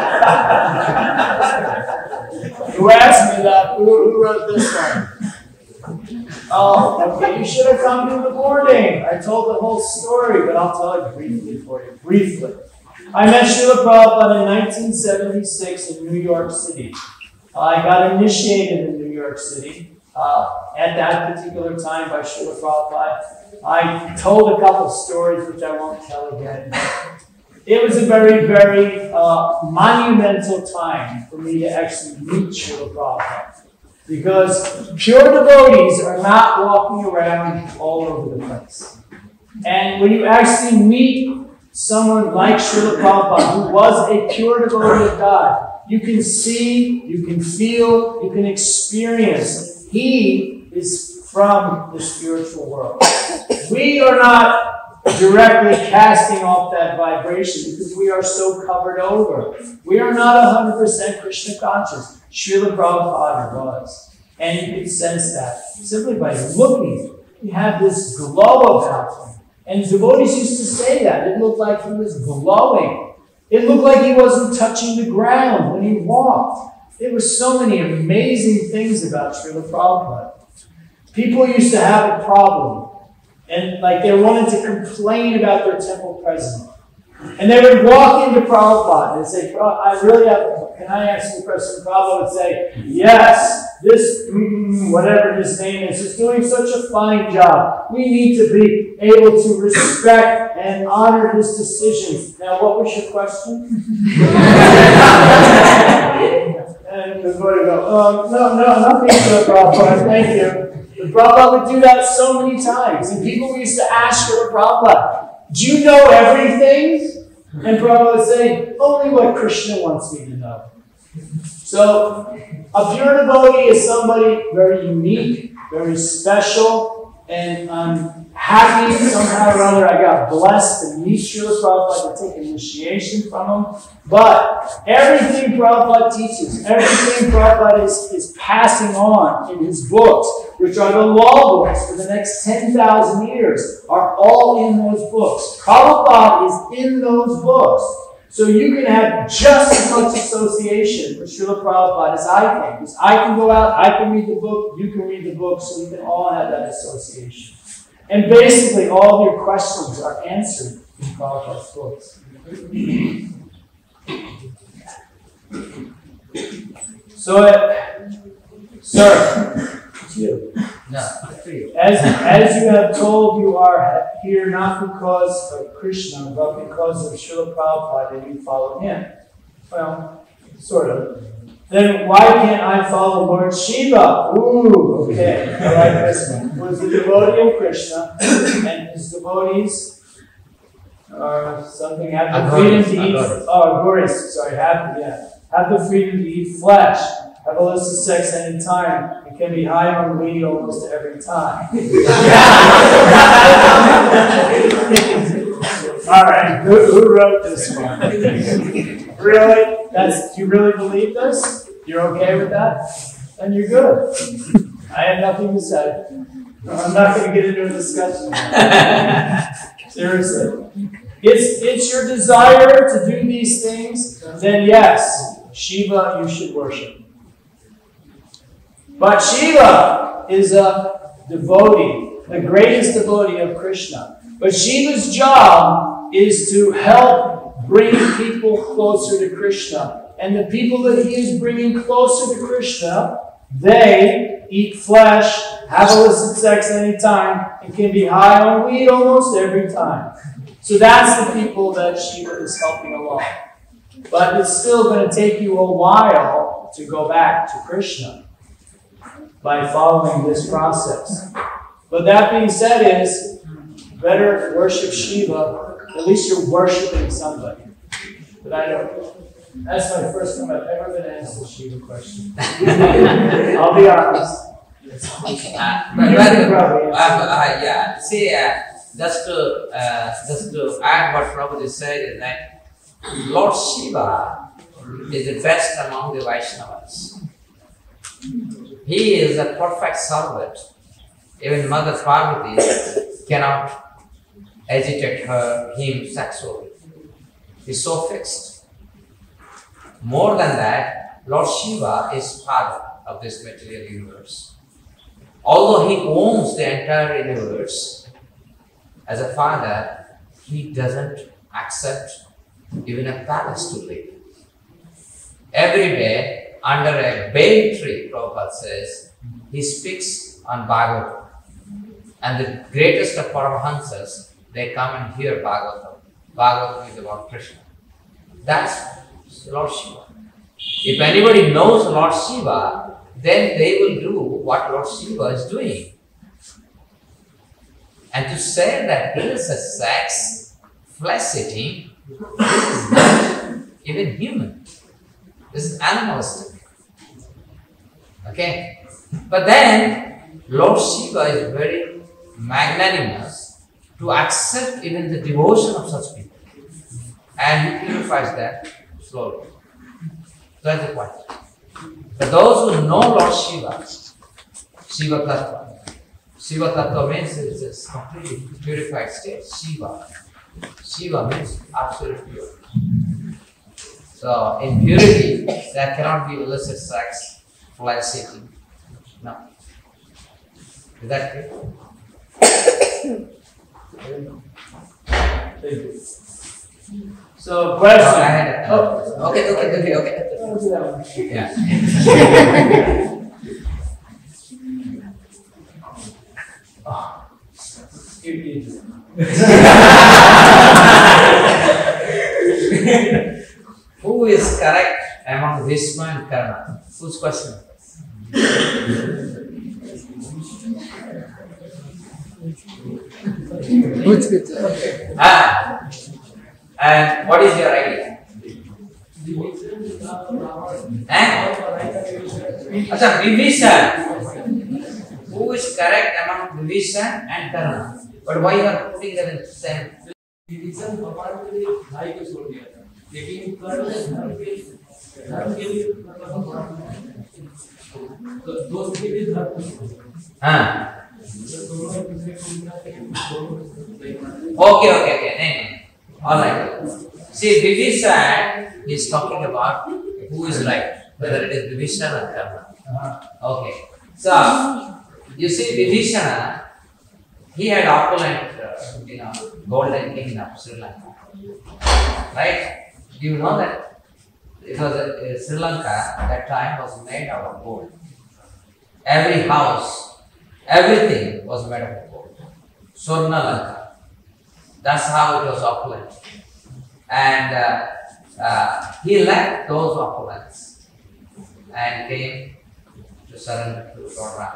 Who asked me that? Who, who wrote this one? Oh, okay. You should have come to the boarding. I told the whole story, but I'll tell it briefly for you. Briefly. I met Srila Prabhupada in 1976 in New York City. I got initiated in New York City uh, at that particular time by Srila Prabhupada. I told a couple stories which I won't tell again. It was a very, very uh, monumental time for me to actually meet Srila Prabhupada. Because pure devotees are not walking around all over the place. And when you actually meet someone like Srila Prabhupada, who was a pure devotee of God, you can see, you can feel, you can experience. He is from the spiritual world. We are not directly casting off that vibration because we are so covered over. We are not 100% Krishna conscious. Srila Prabhupada was. And you can sense that simply by looking. He had this glow about him. And devotees used to say that. It looked like he was glowing. It looked like he wasn't touching the ground when he walked. There were so many amazing things about Srila Prabhupada. People used to have a problem, and like they wanted to complain about their temple president. And they would walk into Prabhupada and say, I really have, can I ask you a question? Prabhupada would say, Yes, this, mm, whatever his name is, is doing such a fine job. We need to be able to respect and honor his decisions. Now, what was your question? and the Buddha go, um, no, no, nothing Prabhupada, thank you. The Prabhupada would do that so many times. And people used to ask for Prabhupada, do you know everything? And Prabhupada would say, only what Krishna wants me to know. So, a pure devotee is somebody very unique, very special, and I'm happy somehow or other I got blessed to meet Srila Prabhupada to take initiation from him. But everything Prabhupada teaches, everything Prabhupada is, is passing on in his books, which are the law books for the next 10,000 years, are all in those books. Prabhupada is in those books. So you can have just as much association with Srila Prabhupada as I can. Because I can go out, I can read the book, you can read the book, so we can all have that association. And basically, all of your questions are answered in Prabhupada's books. So, uh, sir, you. No, for you. As, as you have told, you are here not because of Krishna, but because of Srila Prabhupada and you follow him. Well, sort of. Then why can't I follow Lord Shiva? Ooh, okay. I like this one. Was a devotee of Krishna, and his devotees are something have the freedom to eat. Oh, Gauris, sorry, have yeah, have the freedom to eat flesh, have illicit sex any time, and can be high on weed almost every time. All right, who, who wrote this one? really? That's you really believe this? You're okay with that? Then you're good. I have nothing to say. I'm not going to get into a discussion. Seriously. It's, it's your desire to do these things, then yes, Shiva you should worship. But Shiva is a devotee, the greatest devotee of Krishna. But Shiva's job is to help bring people closer to Krishna. And the people that he is bringing closer to Krishna, they eat flesh, have illicit sex anytime, and can be high on weed almost every time. So that's the people that Shiva is helping along. But it's still going to take you a while to go back to Krishna by following this process. But that being said is better worship Shiva. At least you're worshiping somebody. But I don't. That's my first time I've ever been asked a Shiva question. I'll be honest. Uh, but, but, uh, uh, yeah, see, uh, just to uh, just to add what Prabhupada said is that Lord Shiva is the best among the Vaishnavas. He is a perfect servant. Even Mother Parvati cannot agitate her him sexually. He's so fixed. More than that, Lord Shiva is father of this material universe. Although he owns the entire universe, as a father, he doesn't accept even a palace to live. Every day, under a bay tree, Prabhupada says, he speaks on Bhagavatam. And the greatest of Paramahansas, they come and hear Bhagavatam. Bhagavatam is about Krishna. That's Lord Shiva. If anybody knows Lord Shiva, then they will do what Lord Shiva is doing. And to say that he is sex, flesh eating, this is not even human. This is animalistic. Okay? But then, Lord Shiva is very magnanimous to accept even the devotion of such people. And he purifies them slowly. That's the point. But those who know Lord Shiva, Shiva Tattva, Shiva Tattva means it's a completely purified state. Shiva. Shiva means absolute pure. So in purity, there cannot be illicit sex, flesh seeking. No. Is that clear? Thank you. So, question. Oh, Okay, okay, okay, okay. I'll do that one. Yeah. You- Who is correct among Bhishma and Karna? Whose question? Ah. And what is your idea? Eh? Acha, Vibhishan. Who is correct among Vibhishan and Karna? But why you are putting them in the same? Vibhishan भगवान के लिए भाई को छोड़ दिया था लेकिन कर्ण ने धर्म के धर्म के लिए मतलब तो दोस्त के लिए धर्म हाँ. तो दोनों एक दूसरे को मिला के दोनों बेईमान Okay, okay, okay. No, no. All right. See, Vibhishan is talking about who is right, whether it is Vibhishan or Karna. Okay. So, you see, Vibhishana, he had opulent, uh, you know, golden kingdom, Sri Lanka. Right? Do you know that? It was Sri Lanka at that time was made out of gold. Every house, everything was made out of gold. Swarna Lanka. That's how it was opulent. And uh, uh, he left those opulence and came to surrender to Lord Ram.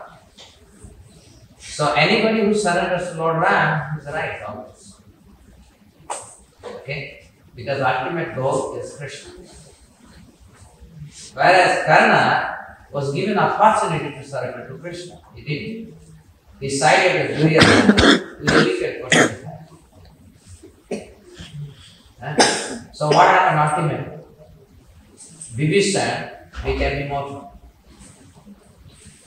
So anybody who surrenders to Lord Ram is right always. Okay? Because ultimate goal is Krishna. Whereas Karna was given opportunity to surrender to Krishna. He didn't. He sided with Duryodhana. Duryodhana question. Huh? So what happened ultimately? Vibhishan became immortal.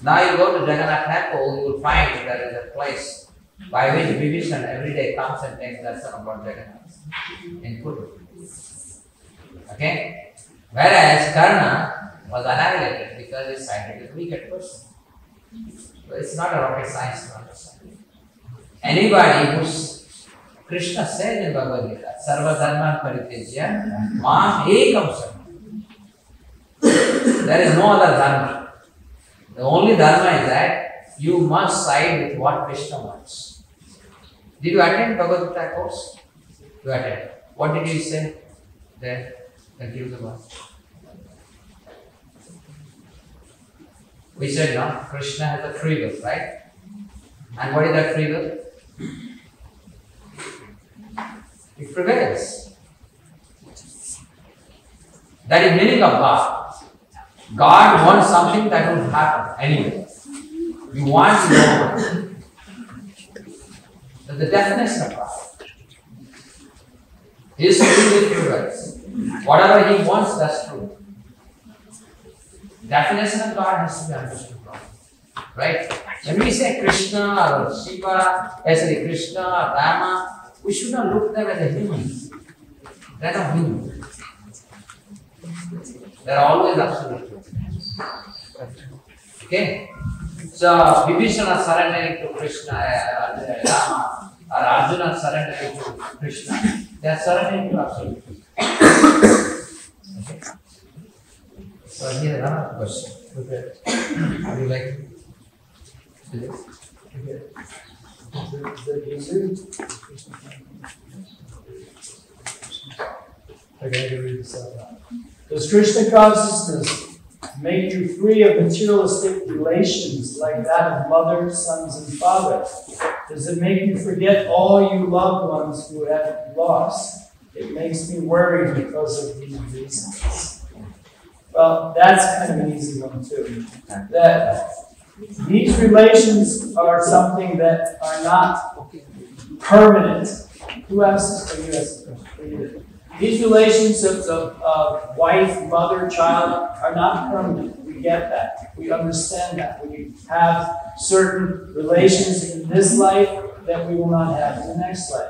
Now you go to Jagannath temple, you will find there is a place by which Vibhishan every day comes and takes darshan of Jagannath in Puri. Okay? Whereas Karna was annihilated because he sided with wicked person. So it's not a rocket science to understand. Anybody who's Krishna said in Bhagavad Gita, Sarva Dharman Parityajya, Mam Ekam There is no other dharma. The only dharma is that you must side with what Krishna wants. Did you attend Bhagavad Gita course? You attend. What did he say there? Confuse about. We said no, Krishna has a free will, right? And what is that free will? It prevails. That is meaning of God. God wants something that will happen anyway. You want to know That's the definition of God. His free will prevails. Whatever he wants, that's true. Definition of God has to be understood properly. Right? When we say Krishna or Shiva, actually Krishna or Rama, we should not look them as a human. They're not human. They're always absolute. Okay? So Vibhishana surrendering to Krishna, uh, Rama, or Arjuna surrendering to Krishna, they are surrendering to absolute. Okay? So here another question. Okay. Would you like to? do this? Okay. I can read this out loud. Does Krishna consciousness make you free of materialistic relations like that of mother, sons, and father? Does it make you forget all you loved ones who have lost? It makes me worried because of these reasons. Well, that's kind of an easy one too. That these relations are something that are not permanent. Who asked you. These relationships of, of wife, mother, child are not permanent. We get that. We understand that. We have certain relations in this life that we will not have in the next life.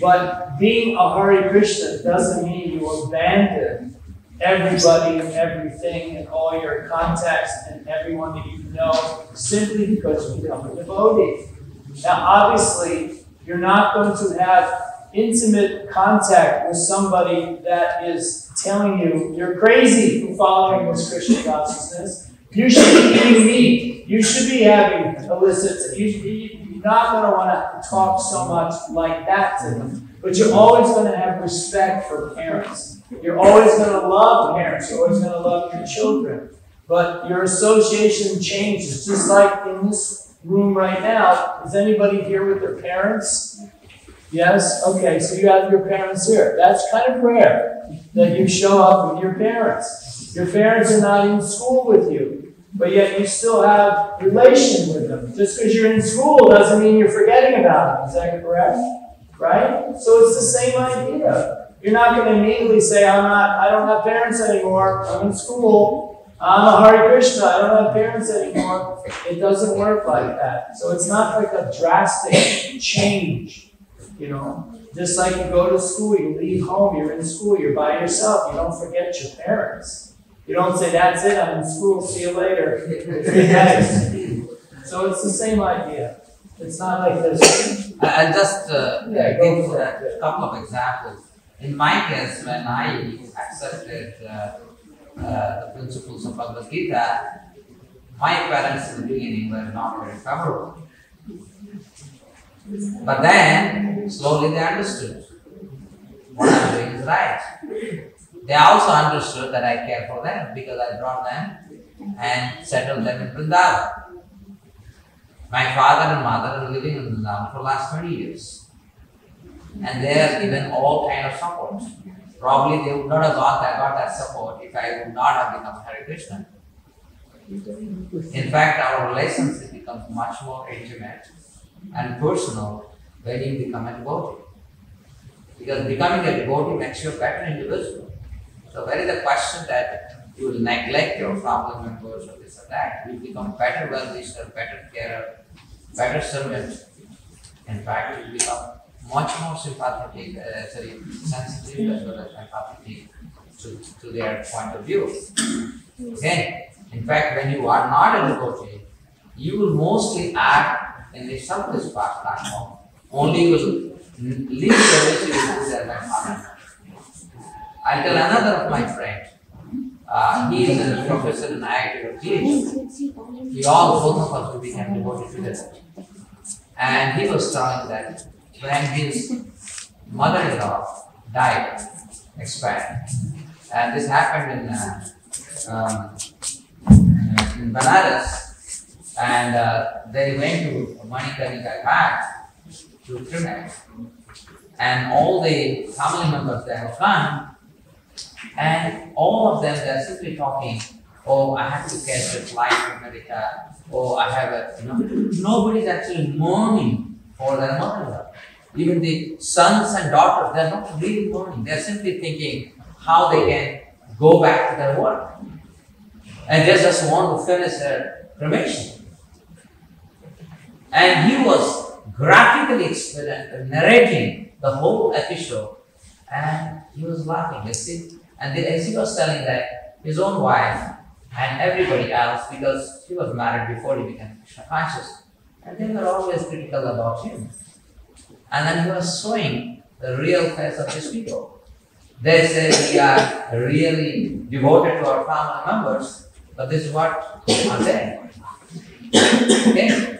But being a Hare Krishna doesn't mean you abandon everybody and everything and all your contacts and everyone that you know simply because you become a devotee. Now, obviously, you're not going to have intimate contact with somebody that is telling you you're crazy for following this Krishna consciousness. You should be eating meat. You should be having illicit. You, you, you're not going to want to talk so much like that to them. But you're always going to have respect for parents. You're always going to love parents. You're always going to love your children. But your association changes, just like in this room right now. Is anybody here with their parents? Yes? Okay, so you have your parents here. That's kind of rare that you show up with your parents. Your parents are not in school with you, but yet you still have relation with them. Just because you're in school doesn't mean you're forgetting about them. Is that correct? Right? So it's the same idea. You're not going to immediately say, I'm not, I don't have parents anymore. I'm in school. I'm a Hare Krishna. I don't have parents anymore. It doesn't work like that. So it's not like a drastic change. You know, just like you go to school, you leave home, you're in school, you're by yourself. You don't forget your parents. You don't say, That's it, I'm in school, see you later. so it's the same idea. It's not like this. I- I'll just uh, Yeah, go give for a couple of examples. In my case, when I accepted uh, uh, the principles of Bhagavad Gita, my parents in the beginning were not very favorable. But then, slowly they understood what I'm doing is right. They also understood that I care for them because I brought them and settled them in Vrindavan. My father and mother are living in Vrindavan for the last 20 years. And they are given all kind of support. Probably they would not have got that, got that support if I would not have become Hare Krishna. In fact, our relationship becomes much more intimate and personal when you become a devotee. Because becoming a devotee makes you a better individual. So where is the question that you will neglect your family members or this or that? You become better well-wisher, better carer, better servant. In fact, you become much more sympathetic, uh, sorry, sensitive as well as empathetic to, to their point of view. Okay? In fact, when you are not a devotee, you will mostly act in the part platform. Only you will leave the relationship with my partner. I'll tell another of my friends. Uh, he is a professor in IIT PhD. We all, both of us, became devoted to this. And he was telling that when his mother-in-law died, expired, and this happened in uh, um, in Banaras, and uh, they went to Manikarnika Ghat to cremate, and all the family members they have come, and all of them they're simply talking. Oh, I have to catch a flight to America. Oh, I have a you know. Nobody's actually mourning for their mother. Even the sons and daughters, they're not really mourning. They're simply thinking how they can go back to their work. And they just want to finish their uh, cremation. And he was graphically narrating the whole episode, and he was laughing. You see, and as he was telling that his own wife and everybody else, because he was married before he became conscious, and they were always critical about him. And then he was showing the real face of his people. They say we are really devoted to our family members, but this is what are they. Okay?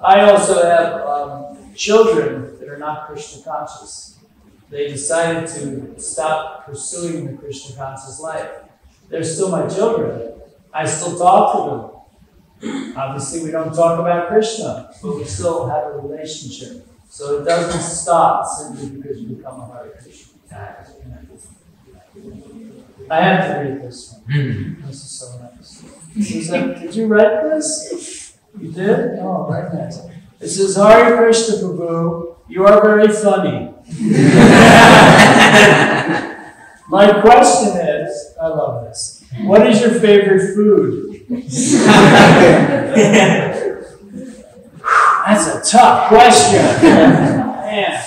I also have um, children that are not Krishna conscious. They decided to stop pursuing the Krishna conscious life. They're still my children. I still talk to them. Obviously, we don't talk about Krishna, but we still have a relationship. So it doesn't stop simply because you become a Hare Krishna. I have to read this one. Hmm. This is so nice. Did you write this? You did? Oh, very nice. It says, Hare Krishna Prabhu, you are very funny. My question is, I love this. What is your favorite food? That's a tough question. Man.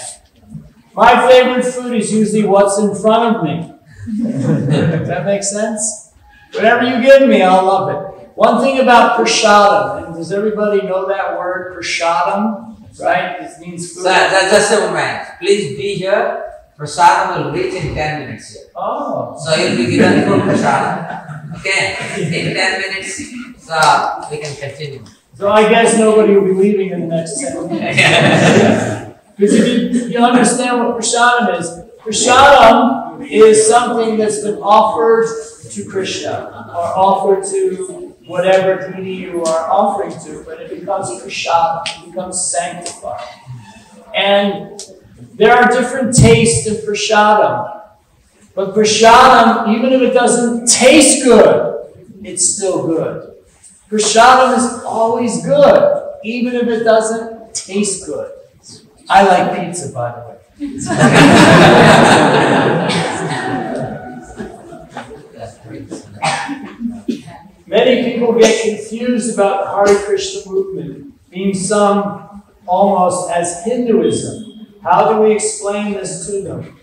My favorite food is usually what's in front of me. Does that make sense? Whatever you give me, I'll love it. One thing about prasadam, and does everybody know that word prasadam? Right? It means So food. that, just a moment. Please be here. Prasadam will reach in 10 minutes here. Oh. So you'll be given full prasadam. Okay? In 10 minutes, so we can continue. So I guess nobody will be leaving in the next 10 minutes. Because if you, you understand what prasadam is, prasadam is something that's been offered to Krishna or offered to whatever deity you are offering to, but it becomes prasadam, it becomes sanctified. And there are different tastes in prasadam. But prasadam, even if it doesn't taste good, it's still good. Prasadam is always good, even if it doesn't taste good. I like pizza, by the way. Many people get confused about the Hare Krishna movement being sung almost as Hinduism. How do we explain this to them?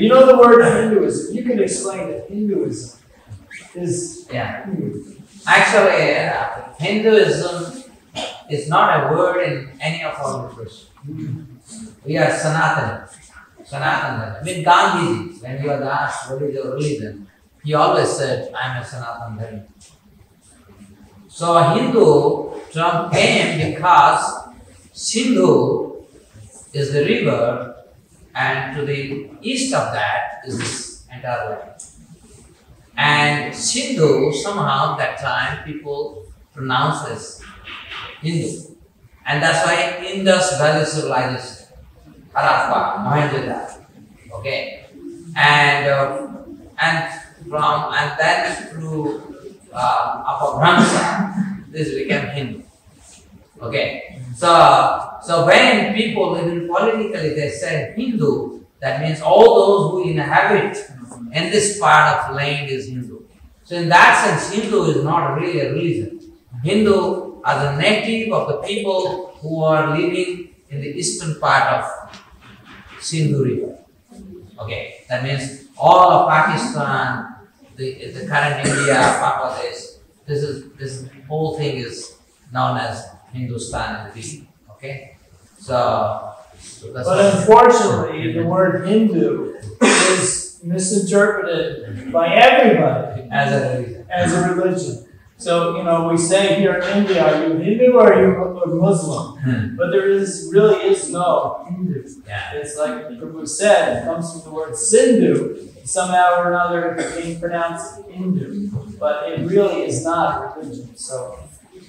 You know the word Hinduism. You can explain that Hinduism is Yeah. Actually, uh, Hinduism is not a word in any of our literature. We are Sanatana. Sanatana. I mean, Gandhiji, when he was asked what is your religion, he always said, I am a Sanatana Dharma. So a Hindu term came because Sindhu is the river, and to the east of that is this entire land. And Sindhu, somehow that time people pronounce as Hindu. And that's why Indus Valley Civilization, Harappa, Mohenjo-daro. Okay. And uh, and from and then through uh, Apabhramsa, this became Hindu. Okay. So so when people even politically they say Hindu, that means all those who inhabit in this part of land is Hindu. So in that sense, Hindu is not really a religion. Hindu are the native of the people who are living in the eastern part of Sindhu River. Okay, that means all of Pakistan, the, the current India, Bangladesh, this is this whole thing is known as Hindustan region. Okay, so that's But unfortunately, the word Hindu is misinterpreted by everybody as a religion. as a religion. So, you know, we say here in India, are you Hindu or are you Muslim? Hmm. But there is really is no Hindu. Yeah. It's like Prabhu said, it comes from the word Sindhu. Somehow or another it became pronounced Hindu. But it really is not a religion. So,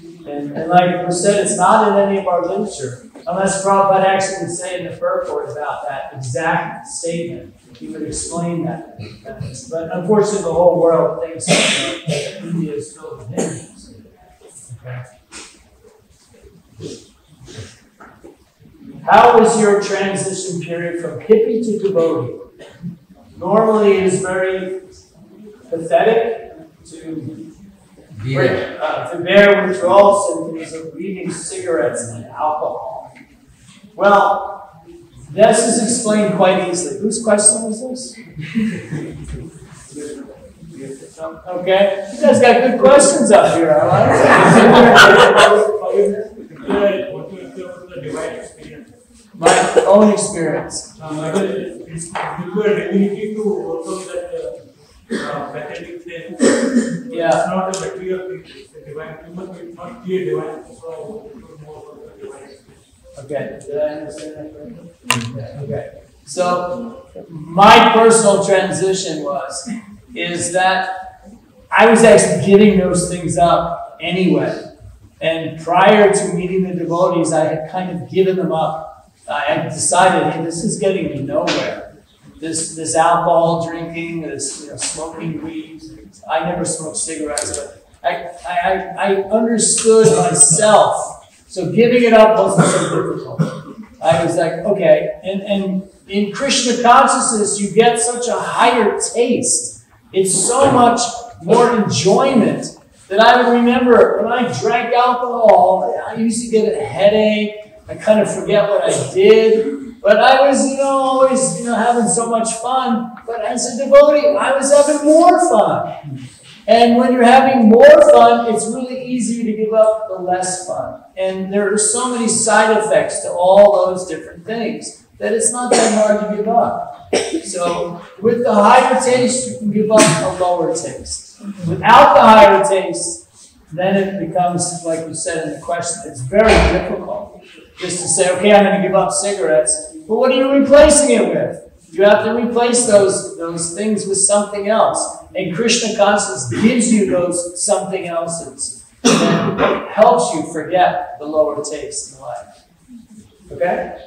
and, and like Prabhu said, it's not in any of our literature. Unless Prabhupada actually would say in the purport about that exact statement. He would explain that. But unfortunately, the whole world thinks that India is filled with Hindus. Okay. How was your transition period from hippie to devotee? Normally, it is very pathetic to Beer. uh, to bear withdrawal symptoms of eating cigarettes and alcohol. Well, this is explained quite easily. Whose question was this? Okay, you guys got good questions up here. I like it. Good. What you feel about the divine experience? My own experience. Uh, whether it is you are ability to overcome that pathetic thing. Yeah. It's not a material thing, it's a divine. Must not be a divine. So should know about divine. Okay, did I understand that correctly? Okay, so my personal transition was, is that I was actually giving those things up anyway. And prior to meeting the devotees, I had kind of given them up. I had decided, hey, this is getting me nowhere. This, this alcohol drinking, this, you know, smoking weed. I never smoked cigarettes, but I, I, I understood myself So giving it up wasn't so difficult. I was like, okay. And, and in Krishna consciousness, you get such a higher taste. It's so much more enjoyment that I would remember when I drank alcohol, I used to get a headache. I kind of forget what I did. But I was, you know, always, you know, having so much fun. But as a devotee, I was having more fun. And when you're having more fun, it's really easy to give up the less fun. And there are so many side effects to all those different things that it's not that hard to give up. So with the higher taste, you can give up a lower taste. Without the higher taste, then it becomes, like you said in the question, it's very difficult just to say, okay, I'm going to give up cigarettes. But what are you replacing it with? You have to replace those, those things with something else. And Krishna consciousness gives you those something else's. And it helps you forget the lower taste in life. Okay?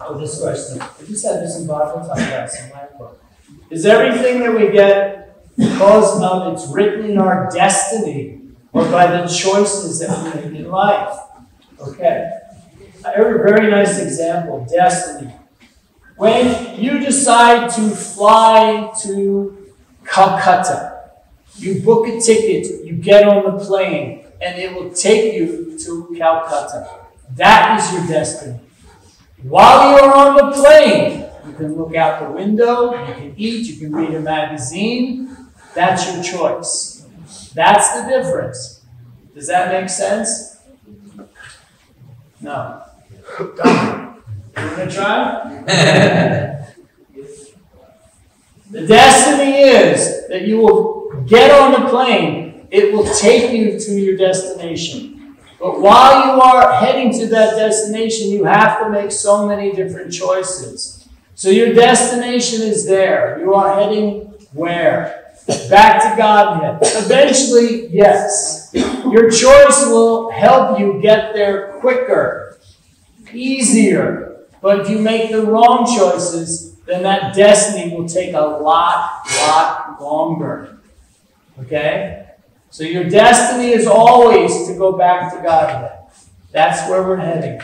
Oh, this question. I just had this in Bhagavatam class in my book. Is everything that we get because of it's written in our destiny or by the choices that we make in life? Okay. A very nice example destiny. When you decide to fly to Calcutta, you book a ticket, you get on the plane, and it will take you to Calcutta. That is your destiny. While you're on the plane, you can look out the window, you can eat, you can read a magazine. That's your choice. That's the difference. Does that make sense? No. Done. You want to try? the destiny is that you will get on the plane, it will take you to your destination. But while you are heading to that destination, you have to make so many different choices. So your destination is there. You are heading where? Back to Godhead. Eventually, yes. Your choice will help you get there quicker, easier. But if you make the wrong choices, then that destiny will take a lot, lot longer. Okay? So your destiny is always to go back to Godhead. That's where we're heading.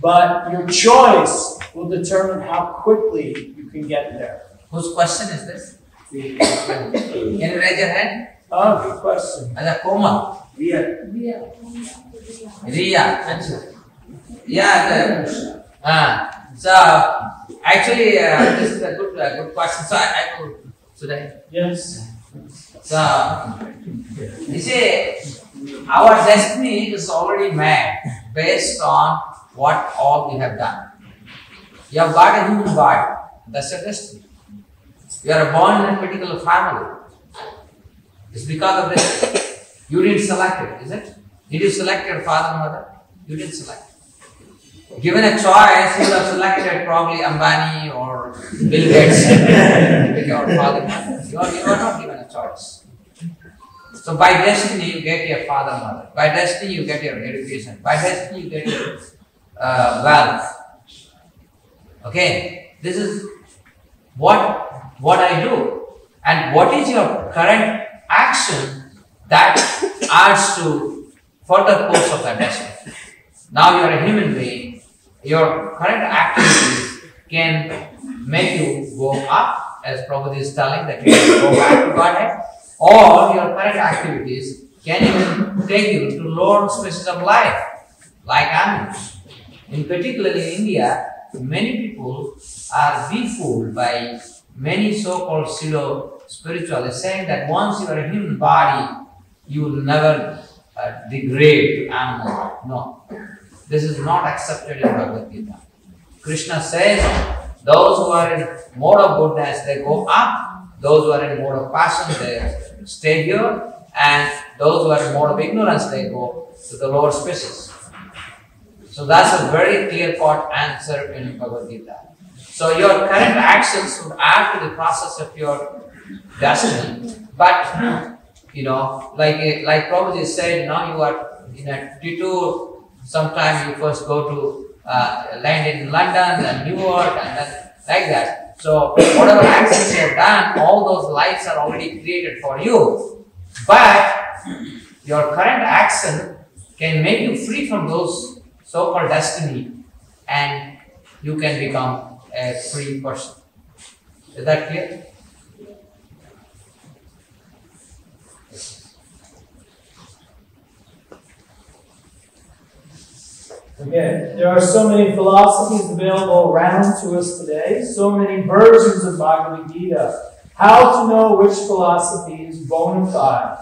But your choice will determine how quickly you can get there. Whose question is this? Uh, can you raise your hand? Oh, good question. As a Komal. Yeah. Riya. Yeah. The, uh, so actually, uh, this is a good, uh, good question. So I, I will today. Yes. So you see, our destiny is already made based on what all we have done. You have got a human body. That's your destiny. You are born in a particular family. It's because of this. You didn't select it, is it? Did you select your father, and mother? You didn't select. Given a choice, you would have selected probably Ambani or Bill Gates your father. You are, you are not given a choice. So by destiny, you get your father, mother. By destiny, you get your education. By destiny, you get your uh, wealth. Okay, this is what what I do, and what is your current action that adds to further course of the destiny. Now you are a human being. Your current activities can make you go up, as Prabhupada is telling that you go back to Godhead, or your current activities can even take you to lower spaces of life, like animals. In particularly in India, many people are befooled by many so-called pseudo spiritualists saying that once you are a human body, you will never uh, degrade to animal. No, this is not accepted in Bhagavad Gita. Krishna says those who are in mode of goodness they go up, those who are in mode of passion they stay here, and those who are in mode of ignorance they go to the lower species. So that's a very clear cut answer in Bhagavad Gita. So your current actions would add to the process of your destiny. But you know, like like Prabhuji said, now you are in a T2. Sometime you first go to uh, land in London and New York and then like that. So whatever actions you have done, all those lives are already created for you. But your current action can make you free from those so-called destiny and you can become a free person. Is that clear? Again, there are so many philosophies available around to us today, so many versions of Bhagavad Gita. How to know which philosophy is bona fide?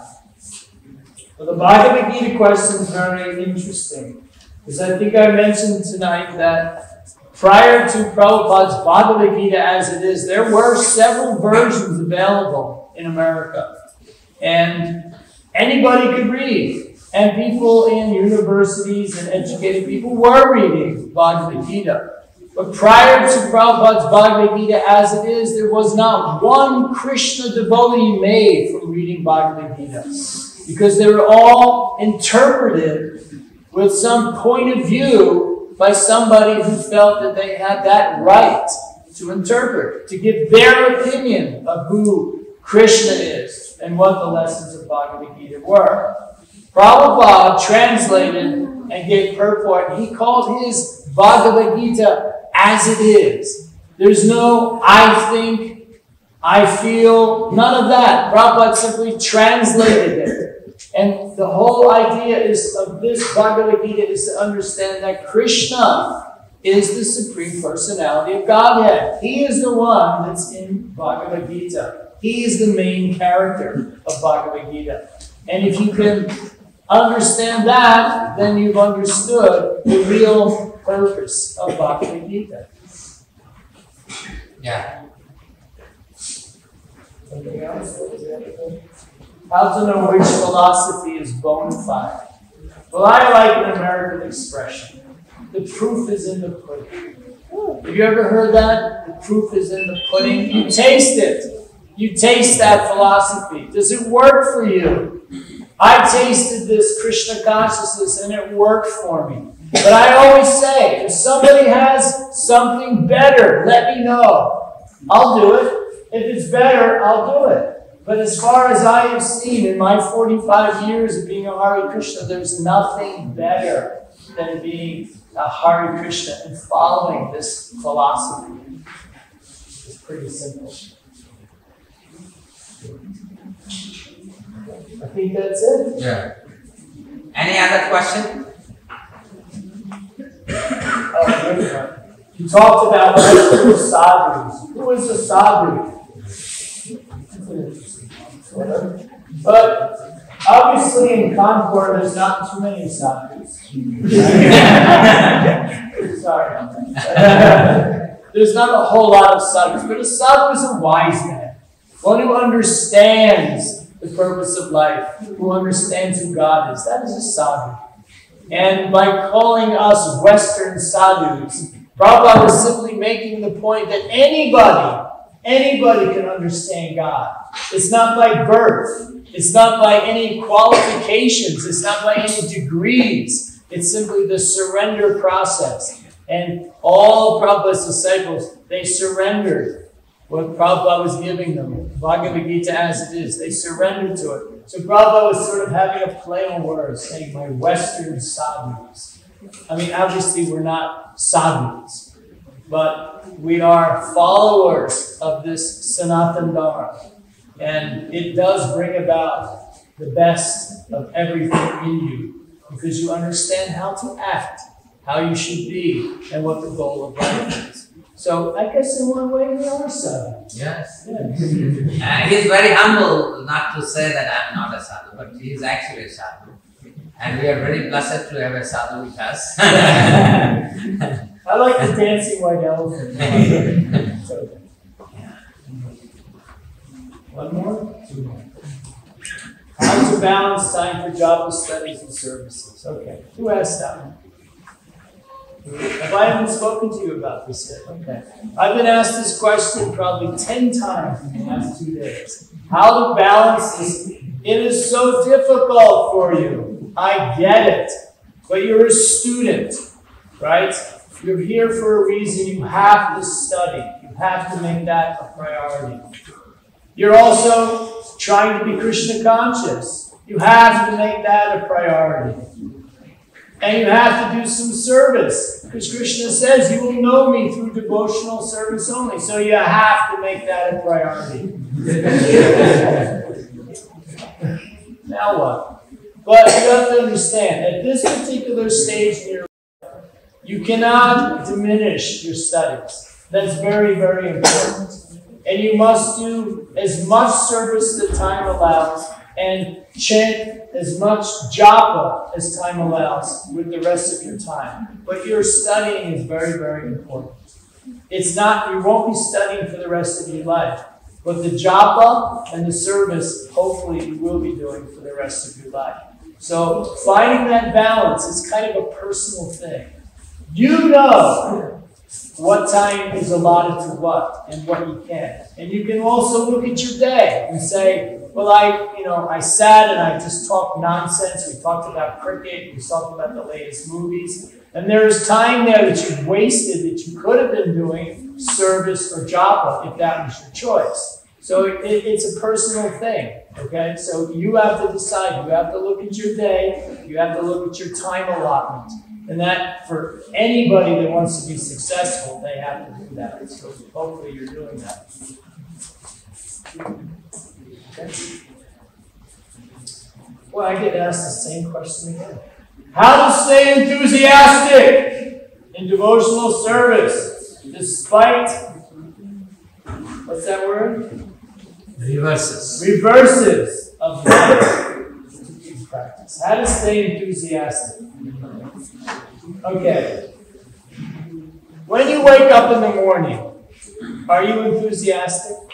Well, the Bhagavad Gita question is very interesting. Because I think I mentioned tonight that prior to Prabhupada's Bhagavad Gita as it is, there were several versions available in America. And anybody could read. And people in universities and educated people were reading Bhagavad Gita. But prior to Prabhupada's Bhagavad Gita as it is, there was not one Krishna devotee made from reading Bhagavad Gita. Because they were all interpreted with some point of view by somebody who felt that they had that right to interpret, to give their opinion of who Krishna is and what the lessons of Bhagavad Gita were. Prabhupada translated and gave purport. He called his Bhagavad Gita as it is. There's no I think, I feel, none of that. Prabhupada simply translated it. And the whole idea is of this Bhagavad Gita is to understand that Krishna is the Supreme Personality of Godhead. He is the one that's in Bhagavad Gita. He is the main character of Bhagavad Gita. And if you can understand that, then you've understood the real purpose of Bhagavad Gita. Yeah. Something else? How to know which philosophy is bona fide? Well, I like an American expression. The proof is in the pudding. Have you ever heard that? The proof is in the pudding. You taste it. You taste that philosophy. Does it work for you? I tasted this Krishna consciousness and it worked for me. But I always say, if somebody has something better, let me know. I'll do it. If it's better, I'll do it. But as far as I have seen in my 45 years of being a Hare Krishna, there's nothing better than being a Hare Krishna and following this philosophy. It's pretty simple. I think that's it. Yeah. Any other question? Oh, good one. You talked about sadhus. Who is a sadhu? But obviously in Concord, there's not too many sadhus. Sorry. there's not a whole lot of sadhus, but a sadhu is a wise man, one who understands the purpose of life, who understands who God is. That is a sadhu. And by calling us Western sadhus, Prabhupada was simply making the point that anybody, anybody can understand God. It's not by birth. It's not by any qualifications. It's not by any degrees. It's simply the surrender process. And all Prabhupada's disciples, they surrendered what Prabhupada was giving them, Bhagavad Gita as it is. They surrendered to it. So Prabhupada was sort of having a play on words, saying, my Western sadhus. I mean, obviously, we're not sadhus, but we are followers of this Sanatan Dharma. And it does bring about the best of everything in you because you understand how to act, how you should be, and what the goal of life is. So I guess in one way we are sadhu. Yes. Yeah. Uh, he's very humble not to say that I'm not a sadhu, but he is actually a sadhu. And we are very blessed to have a sadhu with us. I like the dancing white elephant. So- One more? Two more. How to balance time for job studies and services. Okay. Who asked that one? If I haven't spoken to you about this yet, okay. I've been asked this question probably 10 times in the last two days. How to balance this. It is so difficult for you. I get it. But you're a student, right? You're here for a reason. You have to study. You have to make that a priority. You're also trying to be Krishna conscious. You have to make that a priority. And you have to do some service. Because Krishna says, You will know me through devotional service only. So you have to make that a priority. now what? But you have to understand, at this particular stage in your life, you cannot diminish your studies. That's very, very important. And you must do as much service that time allows and chant as much japa as time allows with the rest of your time. But your studying is very, very important. It's not, you won't be studying for the rest of your life. But the japa and the service, hopefully, you will be doing for the rest of your life. So finding that balance is kind of a personal thing. You know what time is allotted to what and what you can. And you can also look at your day and say, well, I, you know, I sat and I just talked nonsense. We talked about cricket. We talked about the latest movies. And there's time there that you've wasted that you could have been doing service or japa if that was your choice. So it, it's a personal thing, okay? So you have to decide. You have to look at your day. You have to look at your time allotment. And that, for anybody that wants to be successful, they have to do that. So hopefully you're doing that. Okay. Well, I get asked the same question again. How to stay enthusiastic in devotional service despite, what's that word? Reverses. Reverses of life practice. How to stay enthusiastic. Okay. When you wake up in the morning, are you enthusiastic?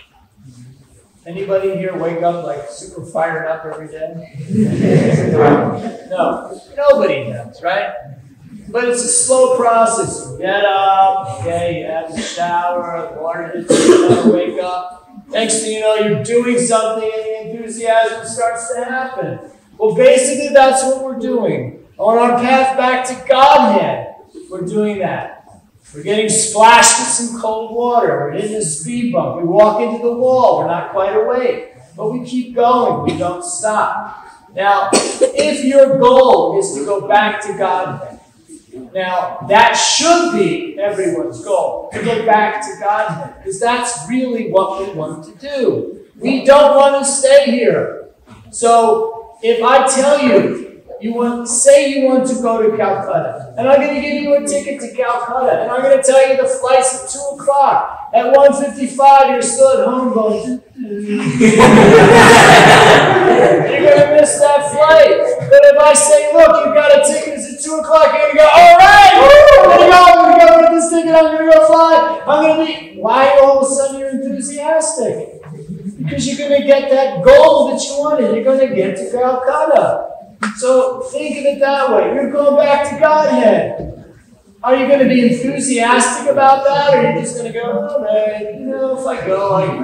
Anybody here wake up like super fired up every day? no, nobody does, right? But it's a slow process. You get up, okay, you have a shower, water hits you, wake up. Next thing you know, you're doing something and the enthusiasm starts to happen. Well, basically, that's what we're doing. On our path back to Godhead, we're doing that. We're getting splashed with some cold water. We're in a speed bump. We walk into the wall. We're not quite awake. But we keep going. We don't stop. Now, if your goal is to go back to Godhead, now that should be everyone's goal to get back to Godhead, because that's really what we want to do. We don't want to stay here. So if I tell you you want, say you want to go to Calcutta, and I'm going to give you a ticket to Calcutta, and I'm going to tell you the flight's at 2 o'clock. At 1.55, you're still at home going, mm. you're going to miss that flight. But if I say, look, you've got a ticket, it's at 2 o'clock, you're going to go, all right, woo, I'm going to go, I'm going to get this ticket, I'm going to go fly. I'm going to be, why all of a sudden you're enthusiastic? Because you're going to get that goal that you wanted. You're going to get to Calcutta. So think of it that way. You're going back to Godhead. Are you going to be enthusiastic about that, or are you just going to go, oh, all right, you know, if I go, I go.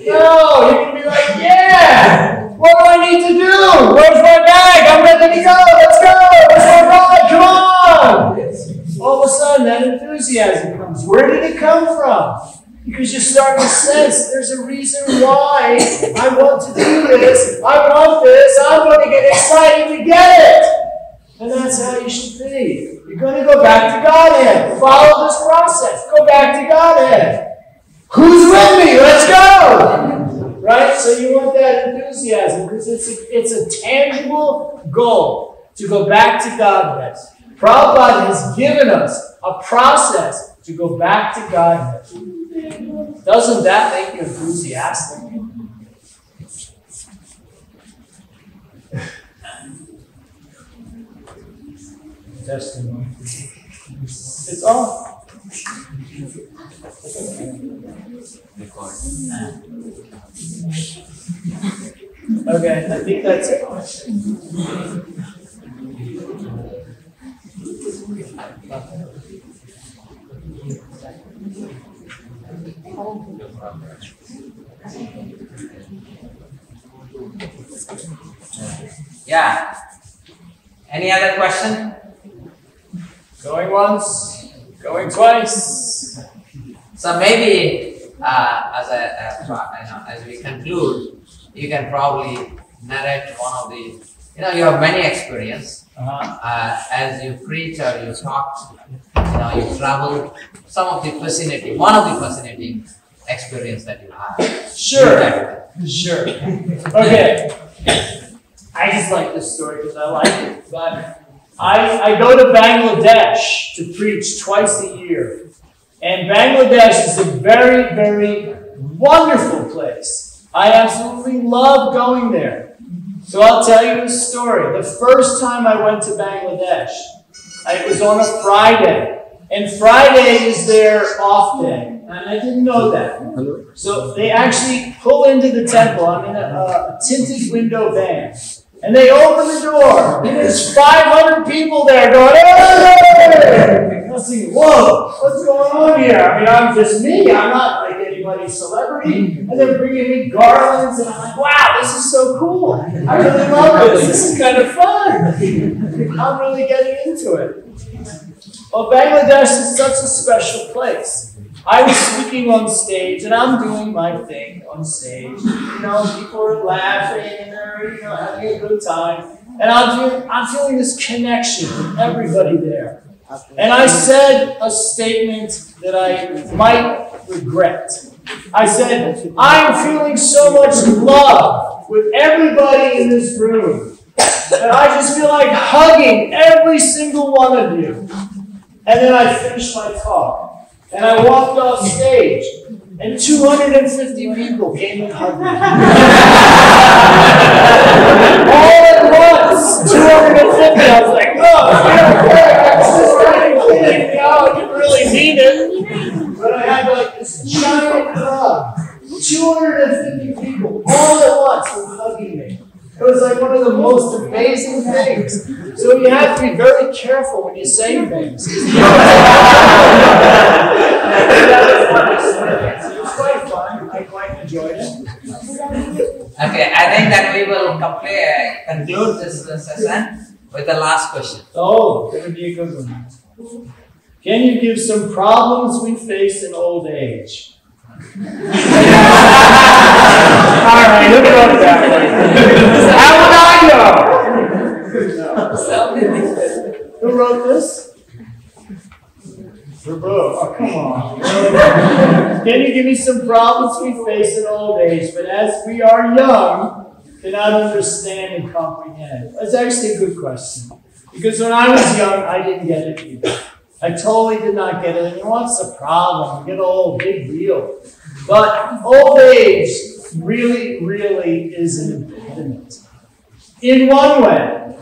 No, you're going to be like, yeah, what do I need to do? Where's my bag? I'm ready to go. Let's go. My ride? Come on. All of a sudden, that enthusiasm comes. Where did it come from? Because you start to sense there's a reason why I want to do this. I want this. I'm going to get excited to get it. And that's how you should be. You're going to go back to Godhead. Follow this process. Go back to Godhead. Who's with me? Let's go. Right? So you want that enthusiasm because it's a, it's a tangible goal to go back to Godhead. Prabhupada has given us a process to go back to Godhead. Doesn't that make you enthusiastic? Testimony. It's all. Okay, I think that's it. Yeah. Any other question? Going once, going twice. So maybe uh, as a, uh, as we conclude, you can probably narrate one of the, you know, you have many experience. Uh-huh. Uh, as you preach or you talk, you know, you travel, some of the fascinating, one of the fascinating experience that you have. Sure. Sure. Okay. I just like this story because I like it. But I, I go to Bangladesh to preach twice a year. And Bangladesh is a very, very wonderful place. I absolutely love going there. So I'll tell you a story. The first time I went to Bangladesh, it was on a Friday. And Friday is their off day. And I didn't know that. So they actually pull into the temple. I'm in a, a tinted window van. And they open the door. And there's 500 people there going, hey! I whoa, what's going on here? I mean, I'm just me. I'm not like anybody's celebrity. And they're bringing me garlands. And I'm like, wow, this is so cool. I really love this. This is kind of fun. I'm really getting into it. Well, Bangladesh is such a special place. I was speaking on stage and I'm doing my thing on stage. You know, people are laughing and they're, you know, having a good time. And I'm doing, I'm feeling this connection with everybody there. And I said a statement that I might regret. I said, I'm feeling so much love with everybody in this room that I just feel like hugging every single one of you. And then I finished my talk. And I walked off stage, and 250 people came and hugged me. All at once, 250. I was like, oh, is really. No, I didn't really mean it. But I had like this giant hug. 250 people all at once were hugging me. It was like one of the most amazing things. So you have to be very careful when you say things. it was quite fun. I quite enjoyed it. Okay, I think that we will complete, conclude this uh, session with the last question. Oh, that would be a good one. Can you give some problems we face in old age? All right, who wrote that? How would I know? Who wrote this? Verbo. Oh, come on. Can you give me some problems we face in old age, but as we are young, cannot understand and comprehend? That's actually a good question. Because when I was young, I didn't get it either. I totally did not get it. And what's the problem? You get old, big deal. But old age really, really is an impediment. In one way.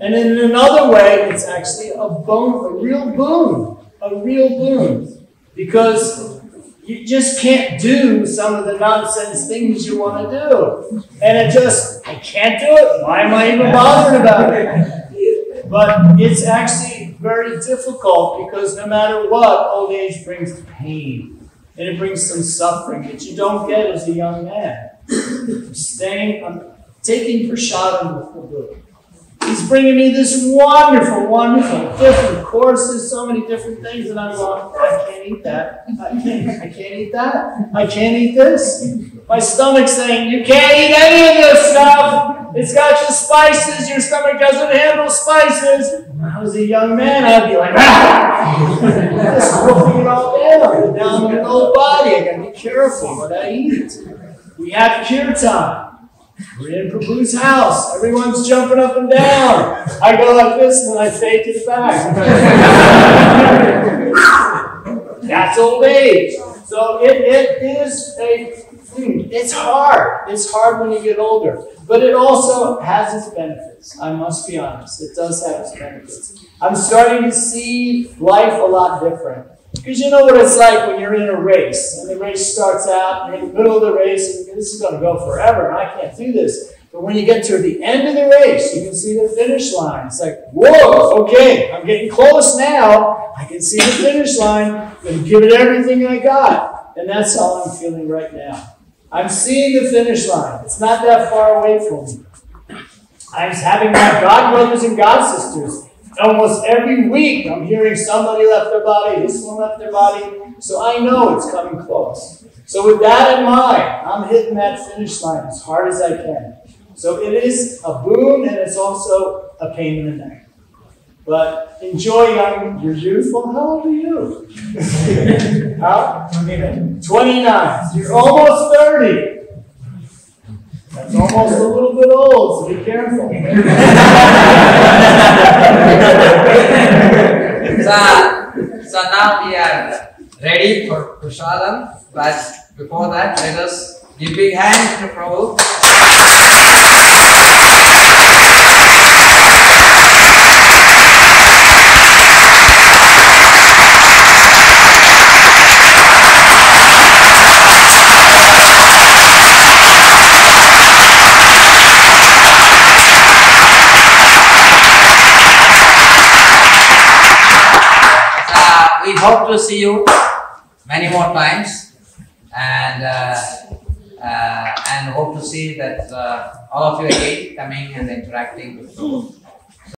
And in another way, it's actually a boon, a real boon. A real boon. Because you just can't do some of the nonsense things you want to do. And it just, I can't do it. Why am I even bothered about it? But it's actually very difficult because no matter what, old age brings pain. And it brings some suffering that you don't get as a young man. Staying, I'm taking prasadam with the Buddha. He's bringing me this wonderful, wonderful, different courses, so many different things, and I'm going, I can't eat that. I can't, I can't eat that. I can't eat this. My stomach's saying, you can't eat any of this stuff. It's got your spices. Your stomach doesn't handle spices. When I was a young man, I'd be like, ah! Just wolfing it all down. Now I'm an old body. I gotta be careful what I eat. We have kirtan. We're in Prabhu's house. Everyone's jumping up and down. I go like this and I to the back. That's old age. So it, it is a It's hard. It's hard when you get older. But it also has its benefits. I must be honest. It does have its benefits. I'm starting to see life a lot different. Because you know what it's like when you're in a race, and the race starts out, and you're in the middle of the race, and this is going to go forever, and I can't do this. But when you get to the end of the race, you can see the finish line. It's like, whoa, okay, I'm getting close now. I can see the finish line. I'm going to give it everything I got. And that's how I'm feeling right now. I'm seeing the finish line. It's not that far away from me. I'm having my God brothers and God sisters Almost every week, I'm hearing somebody left their body, this one left their body. So I know it's coming close. So with that in mind, I'm hitting that finish line as hard as I can. So it is a boon and it's also a pain in the neck. But enjoy young, you're youthful. How old are you? How? 29. So you're almost 30. That's almost a little bit old, so be careful. So, so now we are ready for Prashadam, but before that, let us give big hand to Prabhu. Hope to see you many more times and uh, uh, and hope to see that uh, all of you again coming and interacting with.